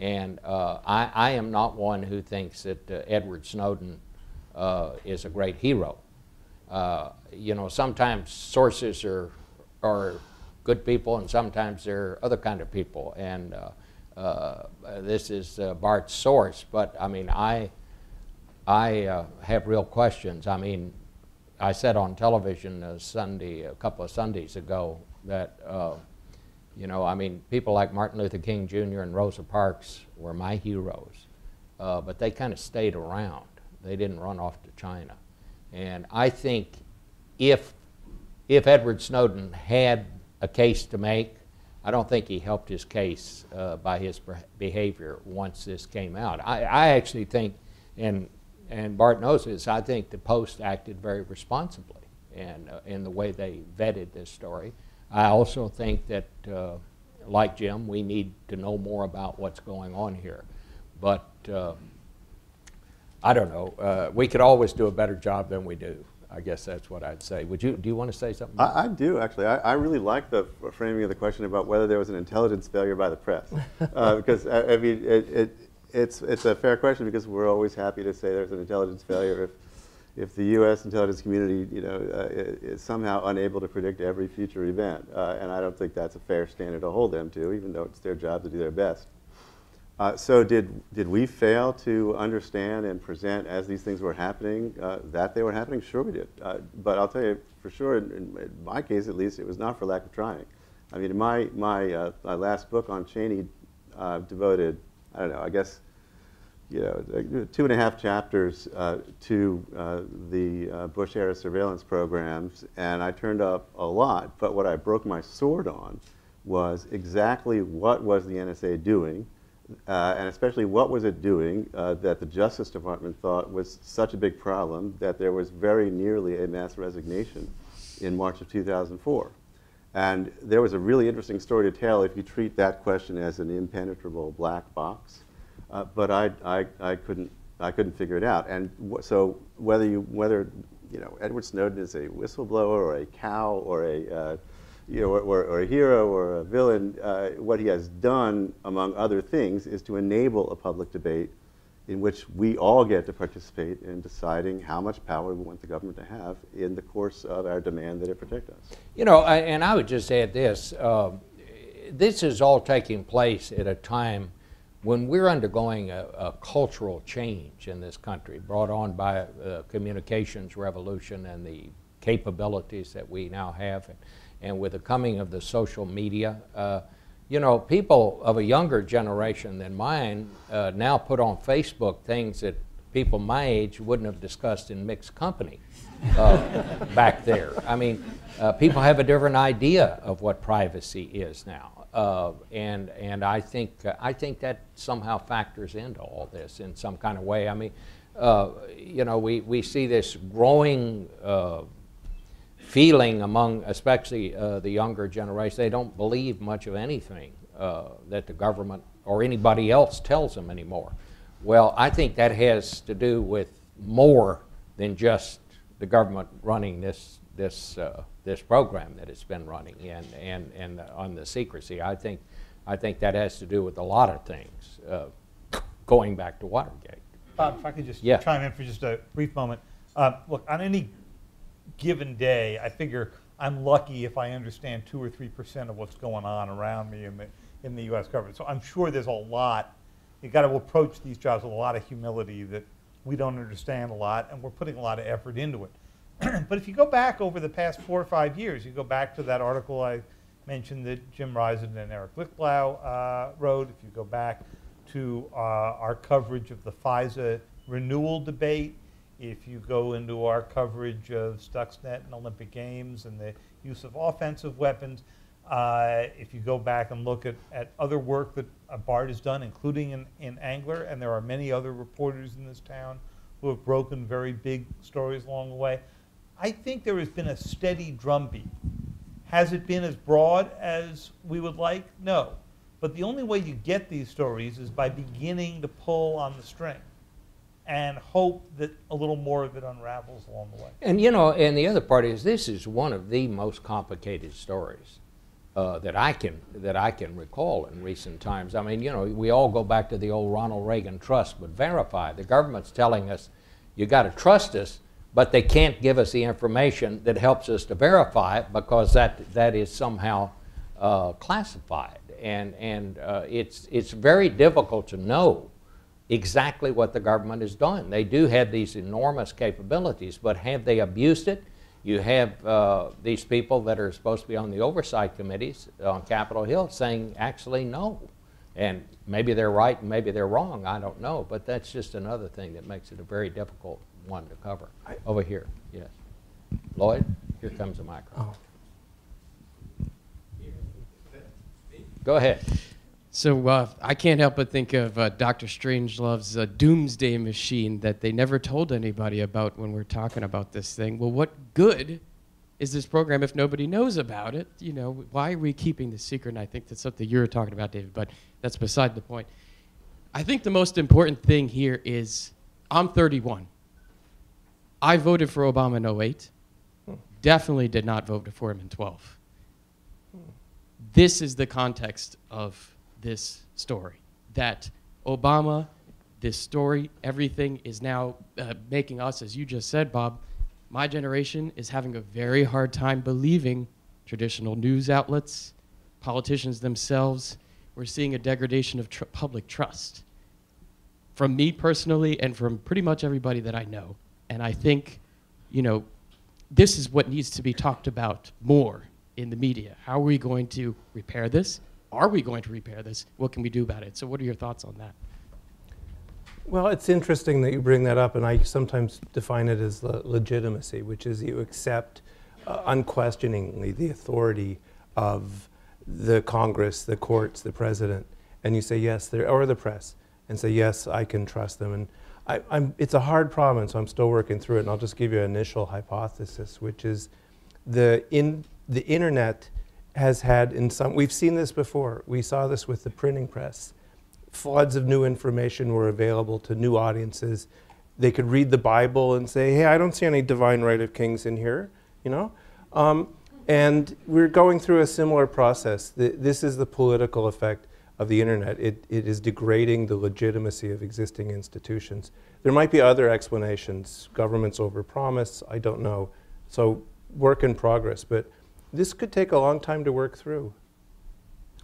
And uh, I, I am not one who thinks that uh, Edward Snowden uh, is a great hero. Uh, you know, sometimes sources are, are good people and sometimes they're other kind of people. And uh, uh, this is uh, Bart's source, but I mean, I, I uh, have real questions. I mean, I said on television a Sunday, a couple of Sundays ago, that uh, you know, I mean, people like Martin Luther King Jr. and Rosa Parks were my heroes, uh, but they kind of stayed around. They didn't run off to China, and I think if if Edward Snowden had a case to make, I don't think he helped his case uh, by his behavior once this came out. I, I actually think, and and Bart knows this, I think the Post acted very responsibly and uh, in the way they vetted this story. I also think that, uh, like Jim, we need to know more about what's going on here. But uh, I don't know. Uh, we could always do a better job than we do. I guess that's what I'd say. Would you? Do you want to say something? I, I do actually. I, I really like the framing of the question about whether there was an intelligence failure by the press, uh, because I, I mean it, it, it's it's a fair question because we're always happy to say there's an intelligence failure if if the U.S. intelligence community you know uh, is somehow unable to predict every future event, uh, and I don't think that's a fair standard to hold them to, even though it's their job to do their best. Uh, so did, did we fail to understand and present as these things were happening uh, that they were happening? Sure we did. Uh, but I'll tell you for sure, in, in my case at least, it was not for lack of trying. I mean, my, my, uh, my last book on Cheney devoted, I don't know, I guess, you know, two and a half chapters uh, to uh, the uh, Bush era surveillance programs, and I turned up a lot. But what I broke my sword on was exactly what was the NSA doing, uh, and especially what was it doing uh, that the Justice Department thought was such a big problem that there was very nearly a mass resignation in March of 2004. And there was a really interesting story to tell if you treat that question as an impenetrable black box. Uh, but I, I, I, couldn't, I couldn't figure it out. And so whether, you, whether you know, Edward Snowden is a whistleblower or a cow or a, uh, you know, or, or, or a hero or a villain, uh, what he has done, among other things, is to enable a public debate in which we all get to participate in deciding how much power we want the government to have in the course of our demand that it protect us. You know, I, and I would just add this. um, this is all taking place at a time when we're undergoing a, a cultural change in this country brought on by the communications revolution and the capabilities that we now have. And, and with the coming of the social media, uh, you know, people of a younger generation than mine uh, now put on Facebook things that people my age wouldn't have discussed in mixed company uh, back there. I mean, uh, people have a different idea of what privacy is now, uh, and and I think uh, I think that somehow factors into all this in some kind of way. I mean, uh, you know, we we see this growing. Feeling among especially uh, the younger generation they don't believe much of anything uh, that the government or anybody else tells them anymore well i think that has to do with more than just the government running this, this, uh, this program that it's been running and, and, and on the secrecy. I think, I think that has to do with a lot of things, uh, going back to Watergate. Bob, if I could just Yeah. chime in for just a brief moment. Uh, Look, on any given day, I figure I'm lucky if I understand two or three percent of what's going on around me in the, in the US government. So I'm sure there's a lot, you got to approach these jobs with a lot of humility that we don't understand a lot, and we're putting a lot of effort into it. But if you go back over the past four or five years, you go back to that article I mentioned that Jim Risen and Eric Lichtblau uh, wrote, if you go back to uh, our coverage of the FISA renewal debate, if you go into our coverage of Stuxnet and Olympic Games and the use of offensive weapons, uh, if you go back and look at, at other work that BART has done, including in, in Angler, and there are many other reporters in this town who have broken very big stories along the way, I think there has been a steady drumbeat. Has it been as broad as we would like? No. But the only way you get these stories is by beginning to pull on the string and hope that a little more of it unravels along the way. And you know, and the other part is this is one of the most complicated stories uh, that I can that I can recall in recent times. I mean, you know, we all go back to the old Ronald Reagan trust, but verify. The government's telling us you got to trust us, but they can't give us the information that helps us to verify it because that that is somehow uh, classified, and and uh, it's it's very difficult to know exactly what the government has done. They do have these enormous capabilities, but have they abused it? You have uh, these people that are supposed to be on the oversight committees on Capitol Hill saying actually no. And maybe they're right and maybe they're wrong, I don't know. But that's just another thing that makes it a very difficult one to cover. Over here, yes. Lloyd, here comes a microphone. Go ahead. So uh, I can't help but think of uh, Doctor Strangelove's uh, doomsday machine that they never told anybody about when we're talking about this thing. Well, what good is this program if nobody knows about it? You know, why are we keeping the secret? And I think that's something you were talking about, David, but that's beside the point. I think the most important thing here is I'm 31. I voted for Obama in 08. Definitely did not vote for him in 12 this is the context of this story that Obama, this story, everything is now uh, making us, as you just said, Bob, my generation is having a very hard time believing traditional news outlets, politicians themselves. We're seeing a degradation of tr- public trust from me personally and from pretty much everybody that I know. And I think, you know, this is what needs to be talked about more in the media. How are we going to repair this? Are we going to repair this? What can we do about it? So, what are your thoughts on that? Well, it's interesting that you bring that up, and I sometimes define it as le- legitimacy, which is you accept uh, unquestioningly the authority of the Congress, the courts, the president, and you say yes, or the press, and say yes, I can trust them. And I, I'm, it's a hard problem, so I'm still working through it. And I'll just give you an initial hypothesis, which is the in the internet has had in some. We've seen this before. We saw this with the printing press floods of new information were available to new audiences. They could read the Bible and say, "Hey, I don't see any divine right of kings in here," you know. Um, and we're going through a similar process. Th- This is the political effect of the internet. It, it is degrading the legitimacy of existing institutions. There might be other explanations. Governments overpromise. I don't know. So work in progress, but this could take a long time to work through.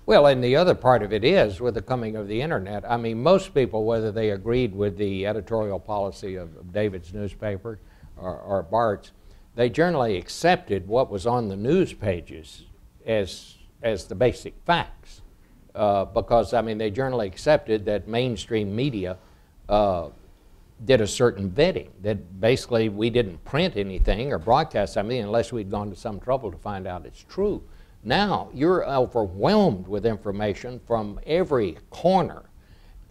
Well, and the other part of it is with the coming of the internet. I mean, most people, whether they agreed with the editorial policy of, of David's newspaper or, or Bart's, they generally accepted what was on the news pages as as the basic facts, uh, because I mean, they generally accepted that mainstream media. Uh, did a certain vetting that basically we didn't print anything or broadcast something unless we'd gone to some trouble to find out it's true. Now you're overwhelmed with information from every corner,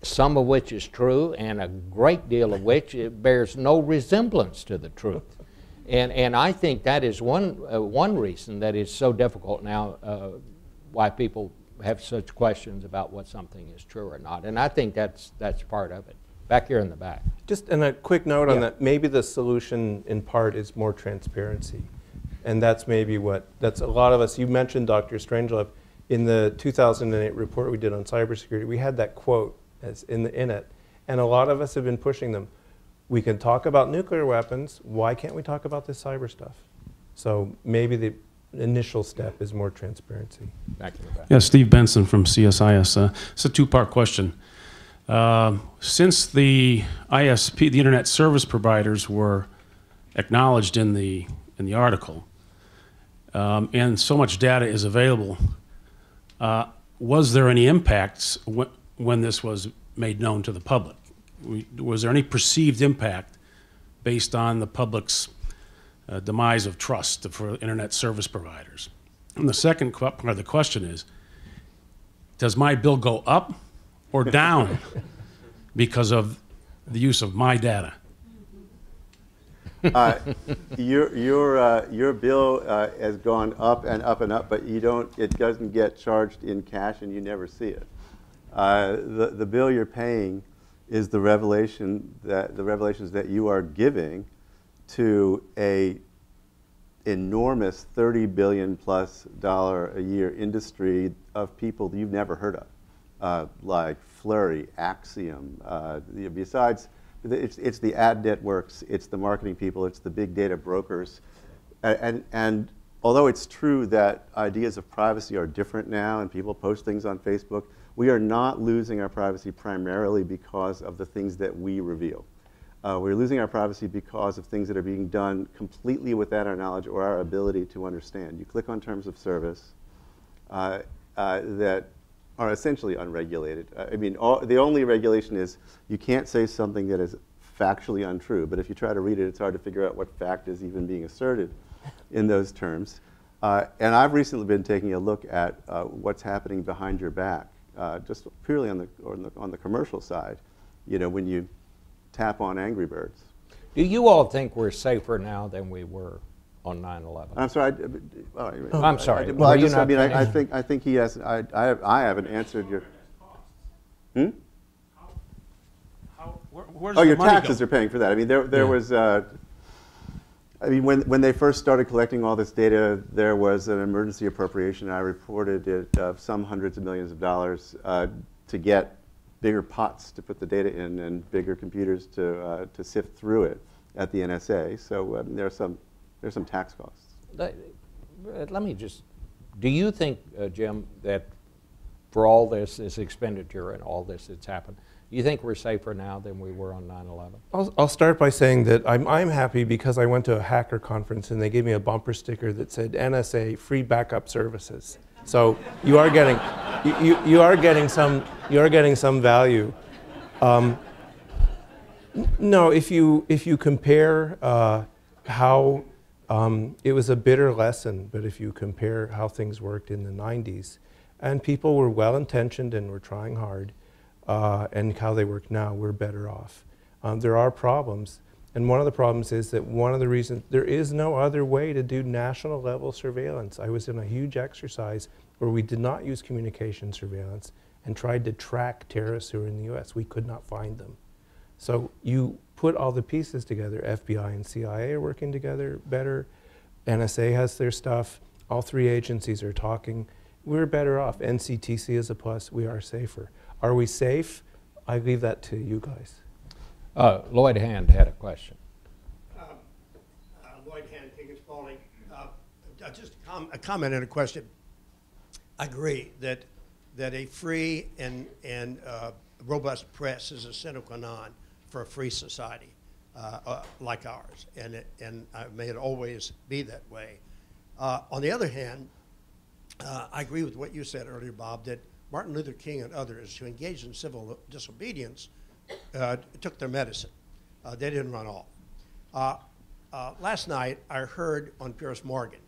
some of which is true and a great deal of which bears no resemblance to the truth. And, and I think that is one, uh, one reason that it's so difficult now uh, why people have such questions about what something is true or not. And I think that's, that's part of it. Back here in the back. Just, and a quick note on that, maybe the solution in part is more transparency. And that's maybe what, that's a lot of us, you mentioned Dr. Strangelove, in the 2008 report we did on cybersecurity, we had that quote as in, the, in it. And a lot of us have been pushing them. We can talk about nuclear weapons, why can't we talk about this cyber stuff? So maybe the initial step is more transparency. Back in the back. Yeah, Steve Benson from CSIS. Uh, It's a two-part question. Um, Since the ISP, the internet service providers were acknowledged in the, in the article, um, and so much data is available, uh, was there any impacts wh- when this was made known to the public? We- Was there any perceived impact based on the public's uh, demise of trust for internet service providers? And the second part of the question is, does my bill go up or down because of the use of my data? Uh, Your, your, uh, your bill uh, has gone up and up and up, but you don't, it doesn't get charged in cash and you never see it. Uh, The, the bill you're paying is the revelation that, the revelations that you are giving to a enormous 30 billion plus dollar a year industry of people you've never heard of, uh, like Flurry, Acxiom. Uh, besides, it's, it's the ad networks, it's the marketing people, it's the big data brokers. A- And, and although it's true that ideas of privacy are different now and people post things on Facebook, we are not losing our privacy primarily because of the things that we reveal. Uh, we're losing our privacy because of things that are being done completely without our knowledge or our ability to understand. You click on terms of service uh, uh, that are essentially unregulated. Uh, I mean, all, the only regulation is you can't say something that is factually untrue, but if you try to read it, it's hard to figure out what fact is even being asserted in those terms. Uh, and I've recently been taking a look at uh, what's happening behind your back, uh, just purely on the, on the, on the commercial side. You know, when you tap on Angry Birds. Do you all think we're safer now than we were on 9/11? I'm sorry. I, well, I- I'm sorry. I, well, I Were you just, I mean, I, I think, I think he has. I, I, have, I haven't answered your. Hmm? How, where, where's Oh, your taxes go? are paying for that. I mean, there, there Yeah. was. Uh, I mean, when, when they first started collecting all this data, there was an emergency appropriation. I reported it of some hundreds of millions of dollars uh, to get bigger pots to put the data in and bigger computers to, uh, to sift through it at the NSA. So um, there are some, there's some tax costs. Let let me just, do you think, uh, Jim, that for all this, this expenditure and all this that's happened, do you think we're safer now than we were on 9/11? I'll, I'll start by saying that I'm, I'm happy because I went to a hacker conference and they gave me a bumper sticker that said NSA free backup services. So you are getting, you, you, you are getting some, you are getting some value. Um, no, if you, if you compare uh, how um, it was a bitter lesson, but if you compare how things worked in the 90s, and people were well intentioned and were trying hard, uh, and how they work now, we're better off. Um, there are problems, and one of the problems is that one of the reasons there is no other way to do national level surveillance. I was in a huge exercise where we did not use communication surveillance and tried to track terrorists who were in the US. We could not find them. So you put all the pieces together. FBI and CIA are working together better. NSA has their stuff. All three agencies are talking. We're better off. NCTC is a plus. We are safer. Are we safe? I leave that to you guys. Uh, Lloyd Hand had a question. Uh, Lloyd Hand, King Spalding. Uh, uh, Just a com- a comment and a question. I agree that, that a free and, and uh, robust press is a sine qua non for a free society uh, uh, like ours, and, it, and may it always be that way. Uh, On the other hand, uh, I agree with what you said earlier, Bob, that Martin Luther King and others who engaged in civil disobedience took their medicine. They didn't run off. Last night, I heard on Piers Morgan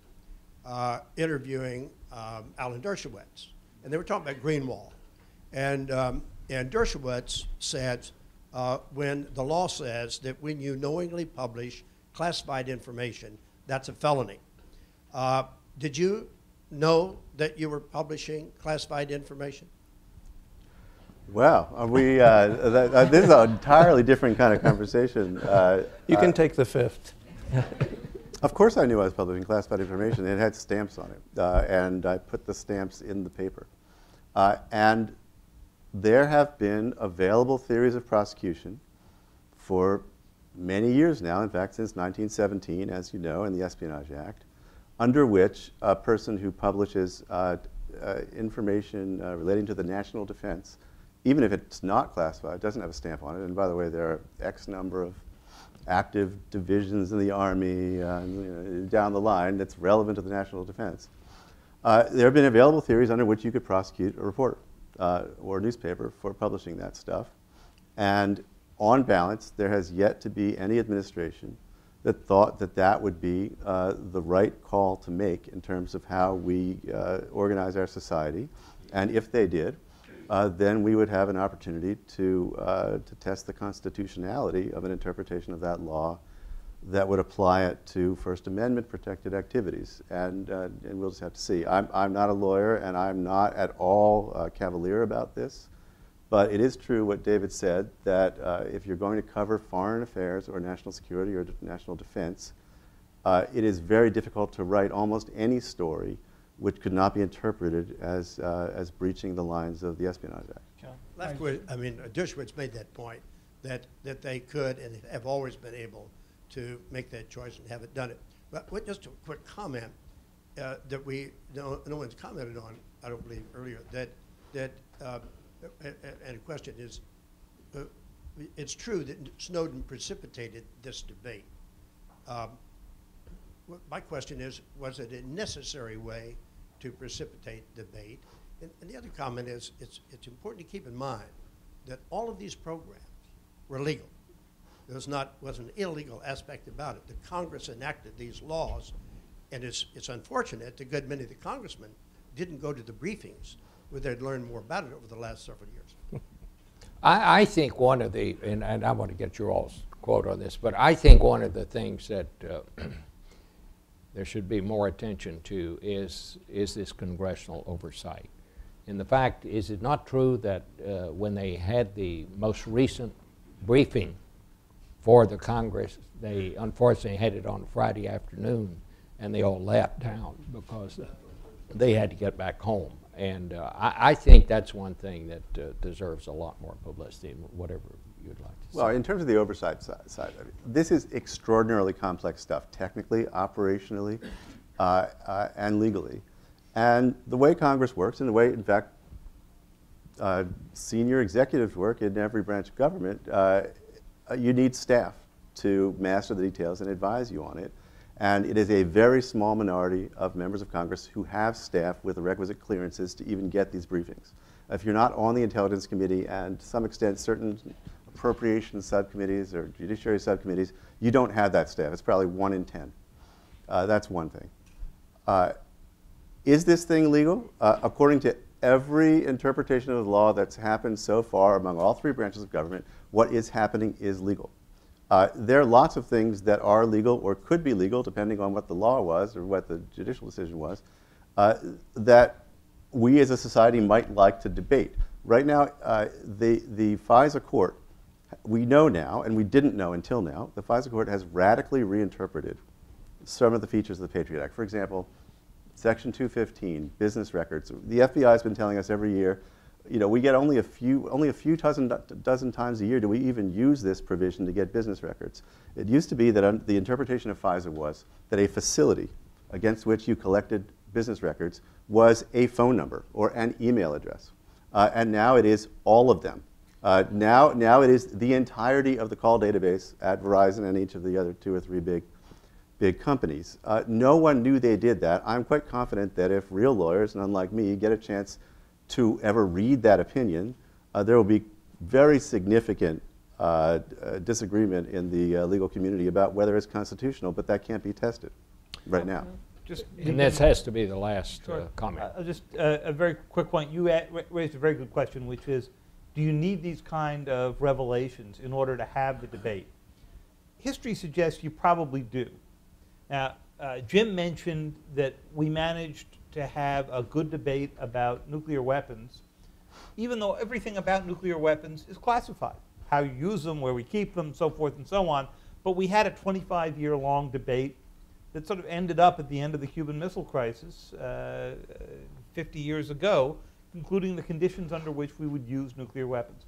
interviewing um, Alan Dershowitz, and they were talking about Greenwald. And, um, and Dershowitz said, uh, when the law says that when you knowingly publish classified information, that's a felony. Uh, did you know that you were publishing classified information? Well, are we, uh, that, uh, this is an entirely different kind of conversation. Uh, You uh, can take the fifth. Of course I knew I was publishing classified information. It had stamps on it, uh, and I put the stamps in the paper. Uh, and there have been available theories of prosecution for many years now, in fact, since 1917, as you know, in the Espionage Act, under which a person who publishes uh, uh, information uh, relating to the national defense, even if it's not classified, doesn't have a stamp on it, and by the way, there are X number of active divisions in the Army uh, you know, down the line that's relevant to the national defense. Uh, there have been available theories under which you could prosecute a reporter uh, or newspaper for publishing that stuff. And on balance, there has yet to be any administration that thought that that would be uh, the right call to make in terms of how we uh, organize our society. And if they did, uh, then we would have an opportunity to, uh, to test the constitutionality of an interpretation of that law that would apply it to First Amendment protected activities. And, uh, and we'll just have to see. I'm, I'm not a lawyer and I'm not at all uh, cavalier about this. But it is true what David said that uh, if you're going to cover foreign affairs or national security or d- national defense, uh, it is very difficult to write almost any story which could not be interpreted as, uh, as breaching the lines of the Espionage Act. Lefkowitz, I mean, Dershowitz made that point, that, that they could and have always been able to make that choice and have it done it. But what, just a quick comment uh, that we, no, no one's commented on, I don't believe, earlier, that, that, uh, a- a- question is, uh, it's true that Snowden precipitated this debate. Um, My question is, was it a necessary way to precipitate debate? And, and the other comment is, it's, it's important to keep in mind that all of these programs were legal. There was not, was an illegal aspect about it. The Congress enacted these laws, and it's, it's unfortunate that a good many of the congressmen didn't go to the briefings where they'd learned more about it over the last several years. I, I think one of the, and, and I want to get your all's quote on this, but I think one of the things that uh, there should be more attention to is, is this congressional oversight. And the fact, is it not true that uh, when they had the most recent briefing for the Congress, they unfortunately had it on Friday afternoon, and they all left town because they had to get back home. And uh, I, I think that's one thing that uh, deserves a lot more publicity, whatever you'd like to say. Well, in terms of the oversight si- side, I mean, this is extraordinarily complex stuff, technically, operationally, uh, uh, and legally. And the way Congress works, and the way, in fact, uh, senior executives work in every branch of government, uh, you need staff to master the details and advise you on it. And it is a very small minority of members of Congress who have staff with the requisite clearances to even get these briefings. If you're not on the Intelligence Committee and to some extent certain appropriations subcommittees or judiciary subcommittees, you don't have that staff. It's probably one in 10. Uh, that's one thing. Uh, is this thing legal? Uh, according to every interpretation of the law that's happened so far among all three branches of government, what is happening is legal. Uh, there are lots of things that are legal or could be legal, depending on what the law was or what the judicial decision was, uh, that we as a society might like to debate. Right now, uh, the, the FISA court, we know now, and we didn't know until now, the FISA court has radically reinterpreted some of the features of the Patriot Act. For example, Section 215, business records. The FBI has been telling us every year, you know, we get only a few, only a few dozen, dozen times a year do we even use this provision to get business records. It used to be that the interpretation of FISA was that a facility against which you collected business records was a phone number or an email address. Uh, and now it is all of them. Uh, now, now it is the entirety of the call database at Verizon and each of the other two or three big big companies. Uh, no one knew they did that. I'm quite confident that if real lawyers, and unlike me, get a chance to ever read that opinion, uh, there will be very significant uh, uh, disagreement in the uh, legal community about whether it's constitutional, but that can't be tested right now. Just And this has to be the last uh, Sure. comment. Uh, Just uh, a very quick point. You a- raised a very good question, which is, do you need these kind of revelations in order to have the debate? History suggests you probably do. Now, uh, Jim mentioned that we managed to have a good debate about nuclear weapons even though everything about nuclear weapons is classified. How you use them, where we keep them, so forth and so on. But we had a 25 year long debate that sort of ended up at the end of the Cuban Missile Crisis uh, 50 years ago, concluding the conditions under which we would use nuclear weapons.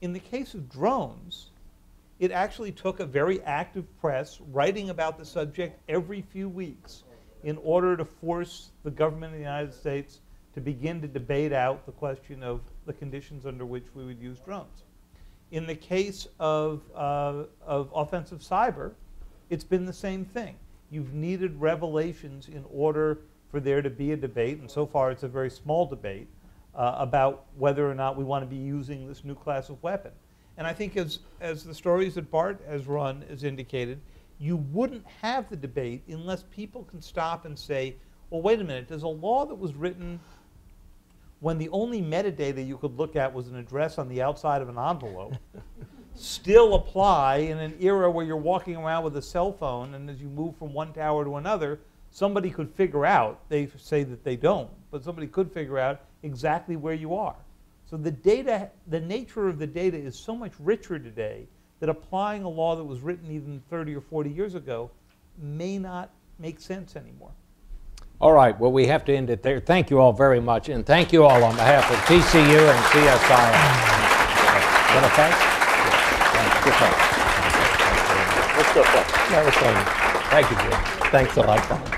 In the case of drones, it actually took a very active press writing about the subject every few weeks in order to force the government of the United States to begin to debate out the question of the conditions under which we would use drones. In the case of, uh, of offensive cyber, it's been the same thing. You've needed revelations in order for there to be a debate, and so far it's a very small debate, uh, about whether or not we want to be using this new class of weapon. And I think as, as the stories that Bart has run has indicated, you wouldn't have the debate unless people can stop and say, well, wait a minute, does a law that was written when the only metadata you could look at was an address on the outside of an envelope still apply in an era where you're walking around with a cell phone and as you move from one tower to another, somebody could figure out, they say that they don't, but somebody could figure out exactly where you are. So the data, the nature of the data is so much richer today that applying a law that was written even 30 or 40 years ago may not make sense anymore. All right, well, we have to end it there. Thank you all very much, and thank you all on behalf of TCU and CSIS. Is that okay? Let's go, Frank. That was fun. Thank you, Jim. Thanks a lot, Bob.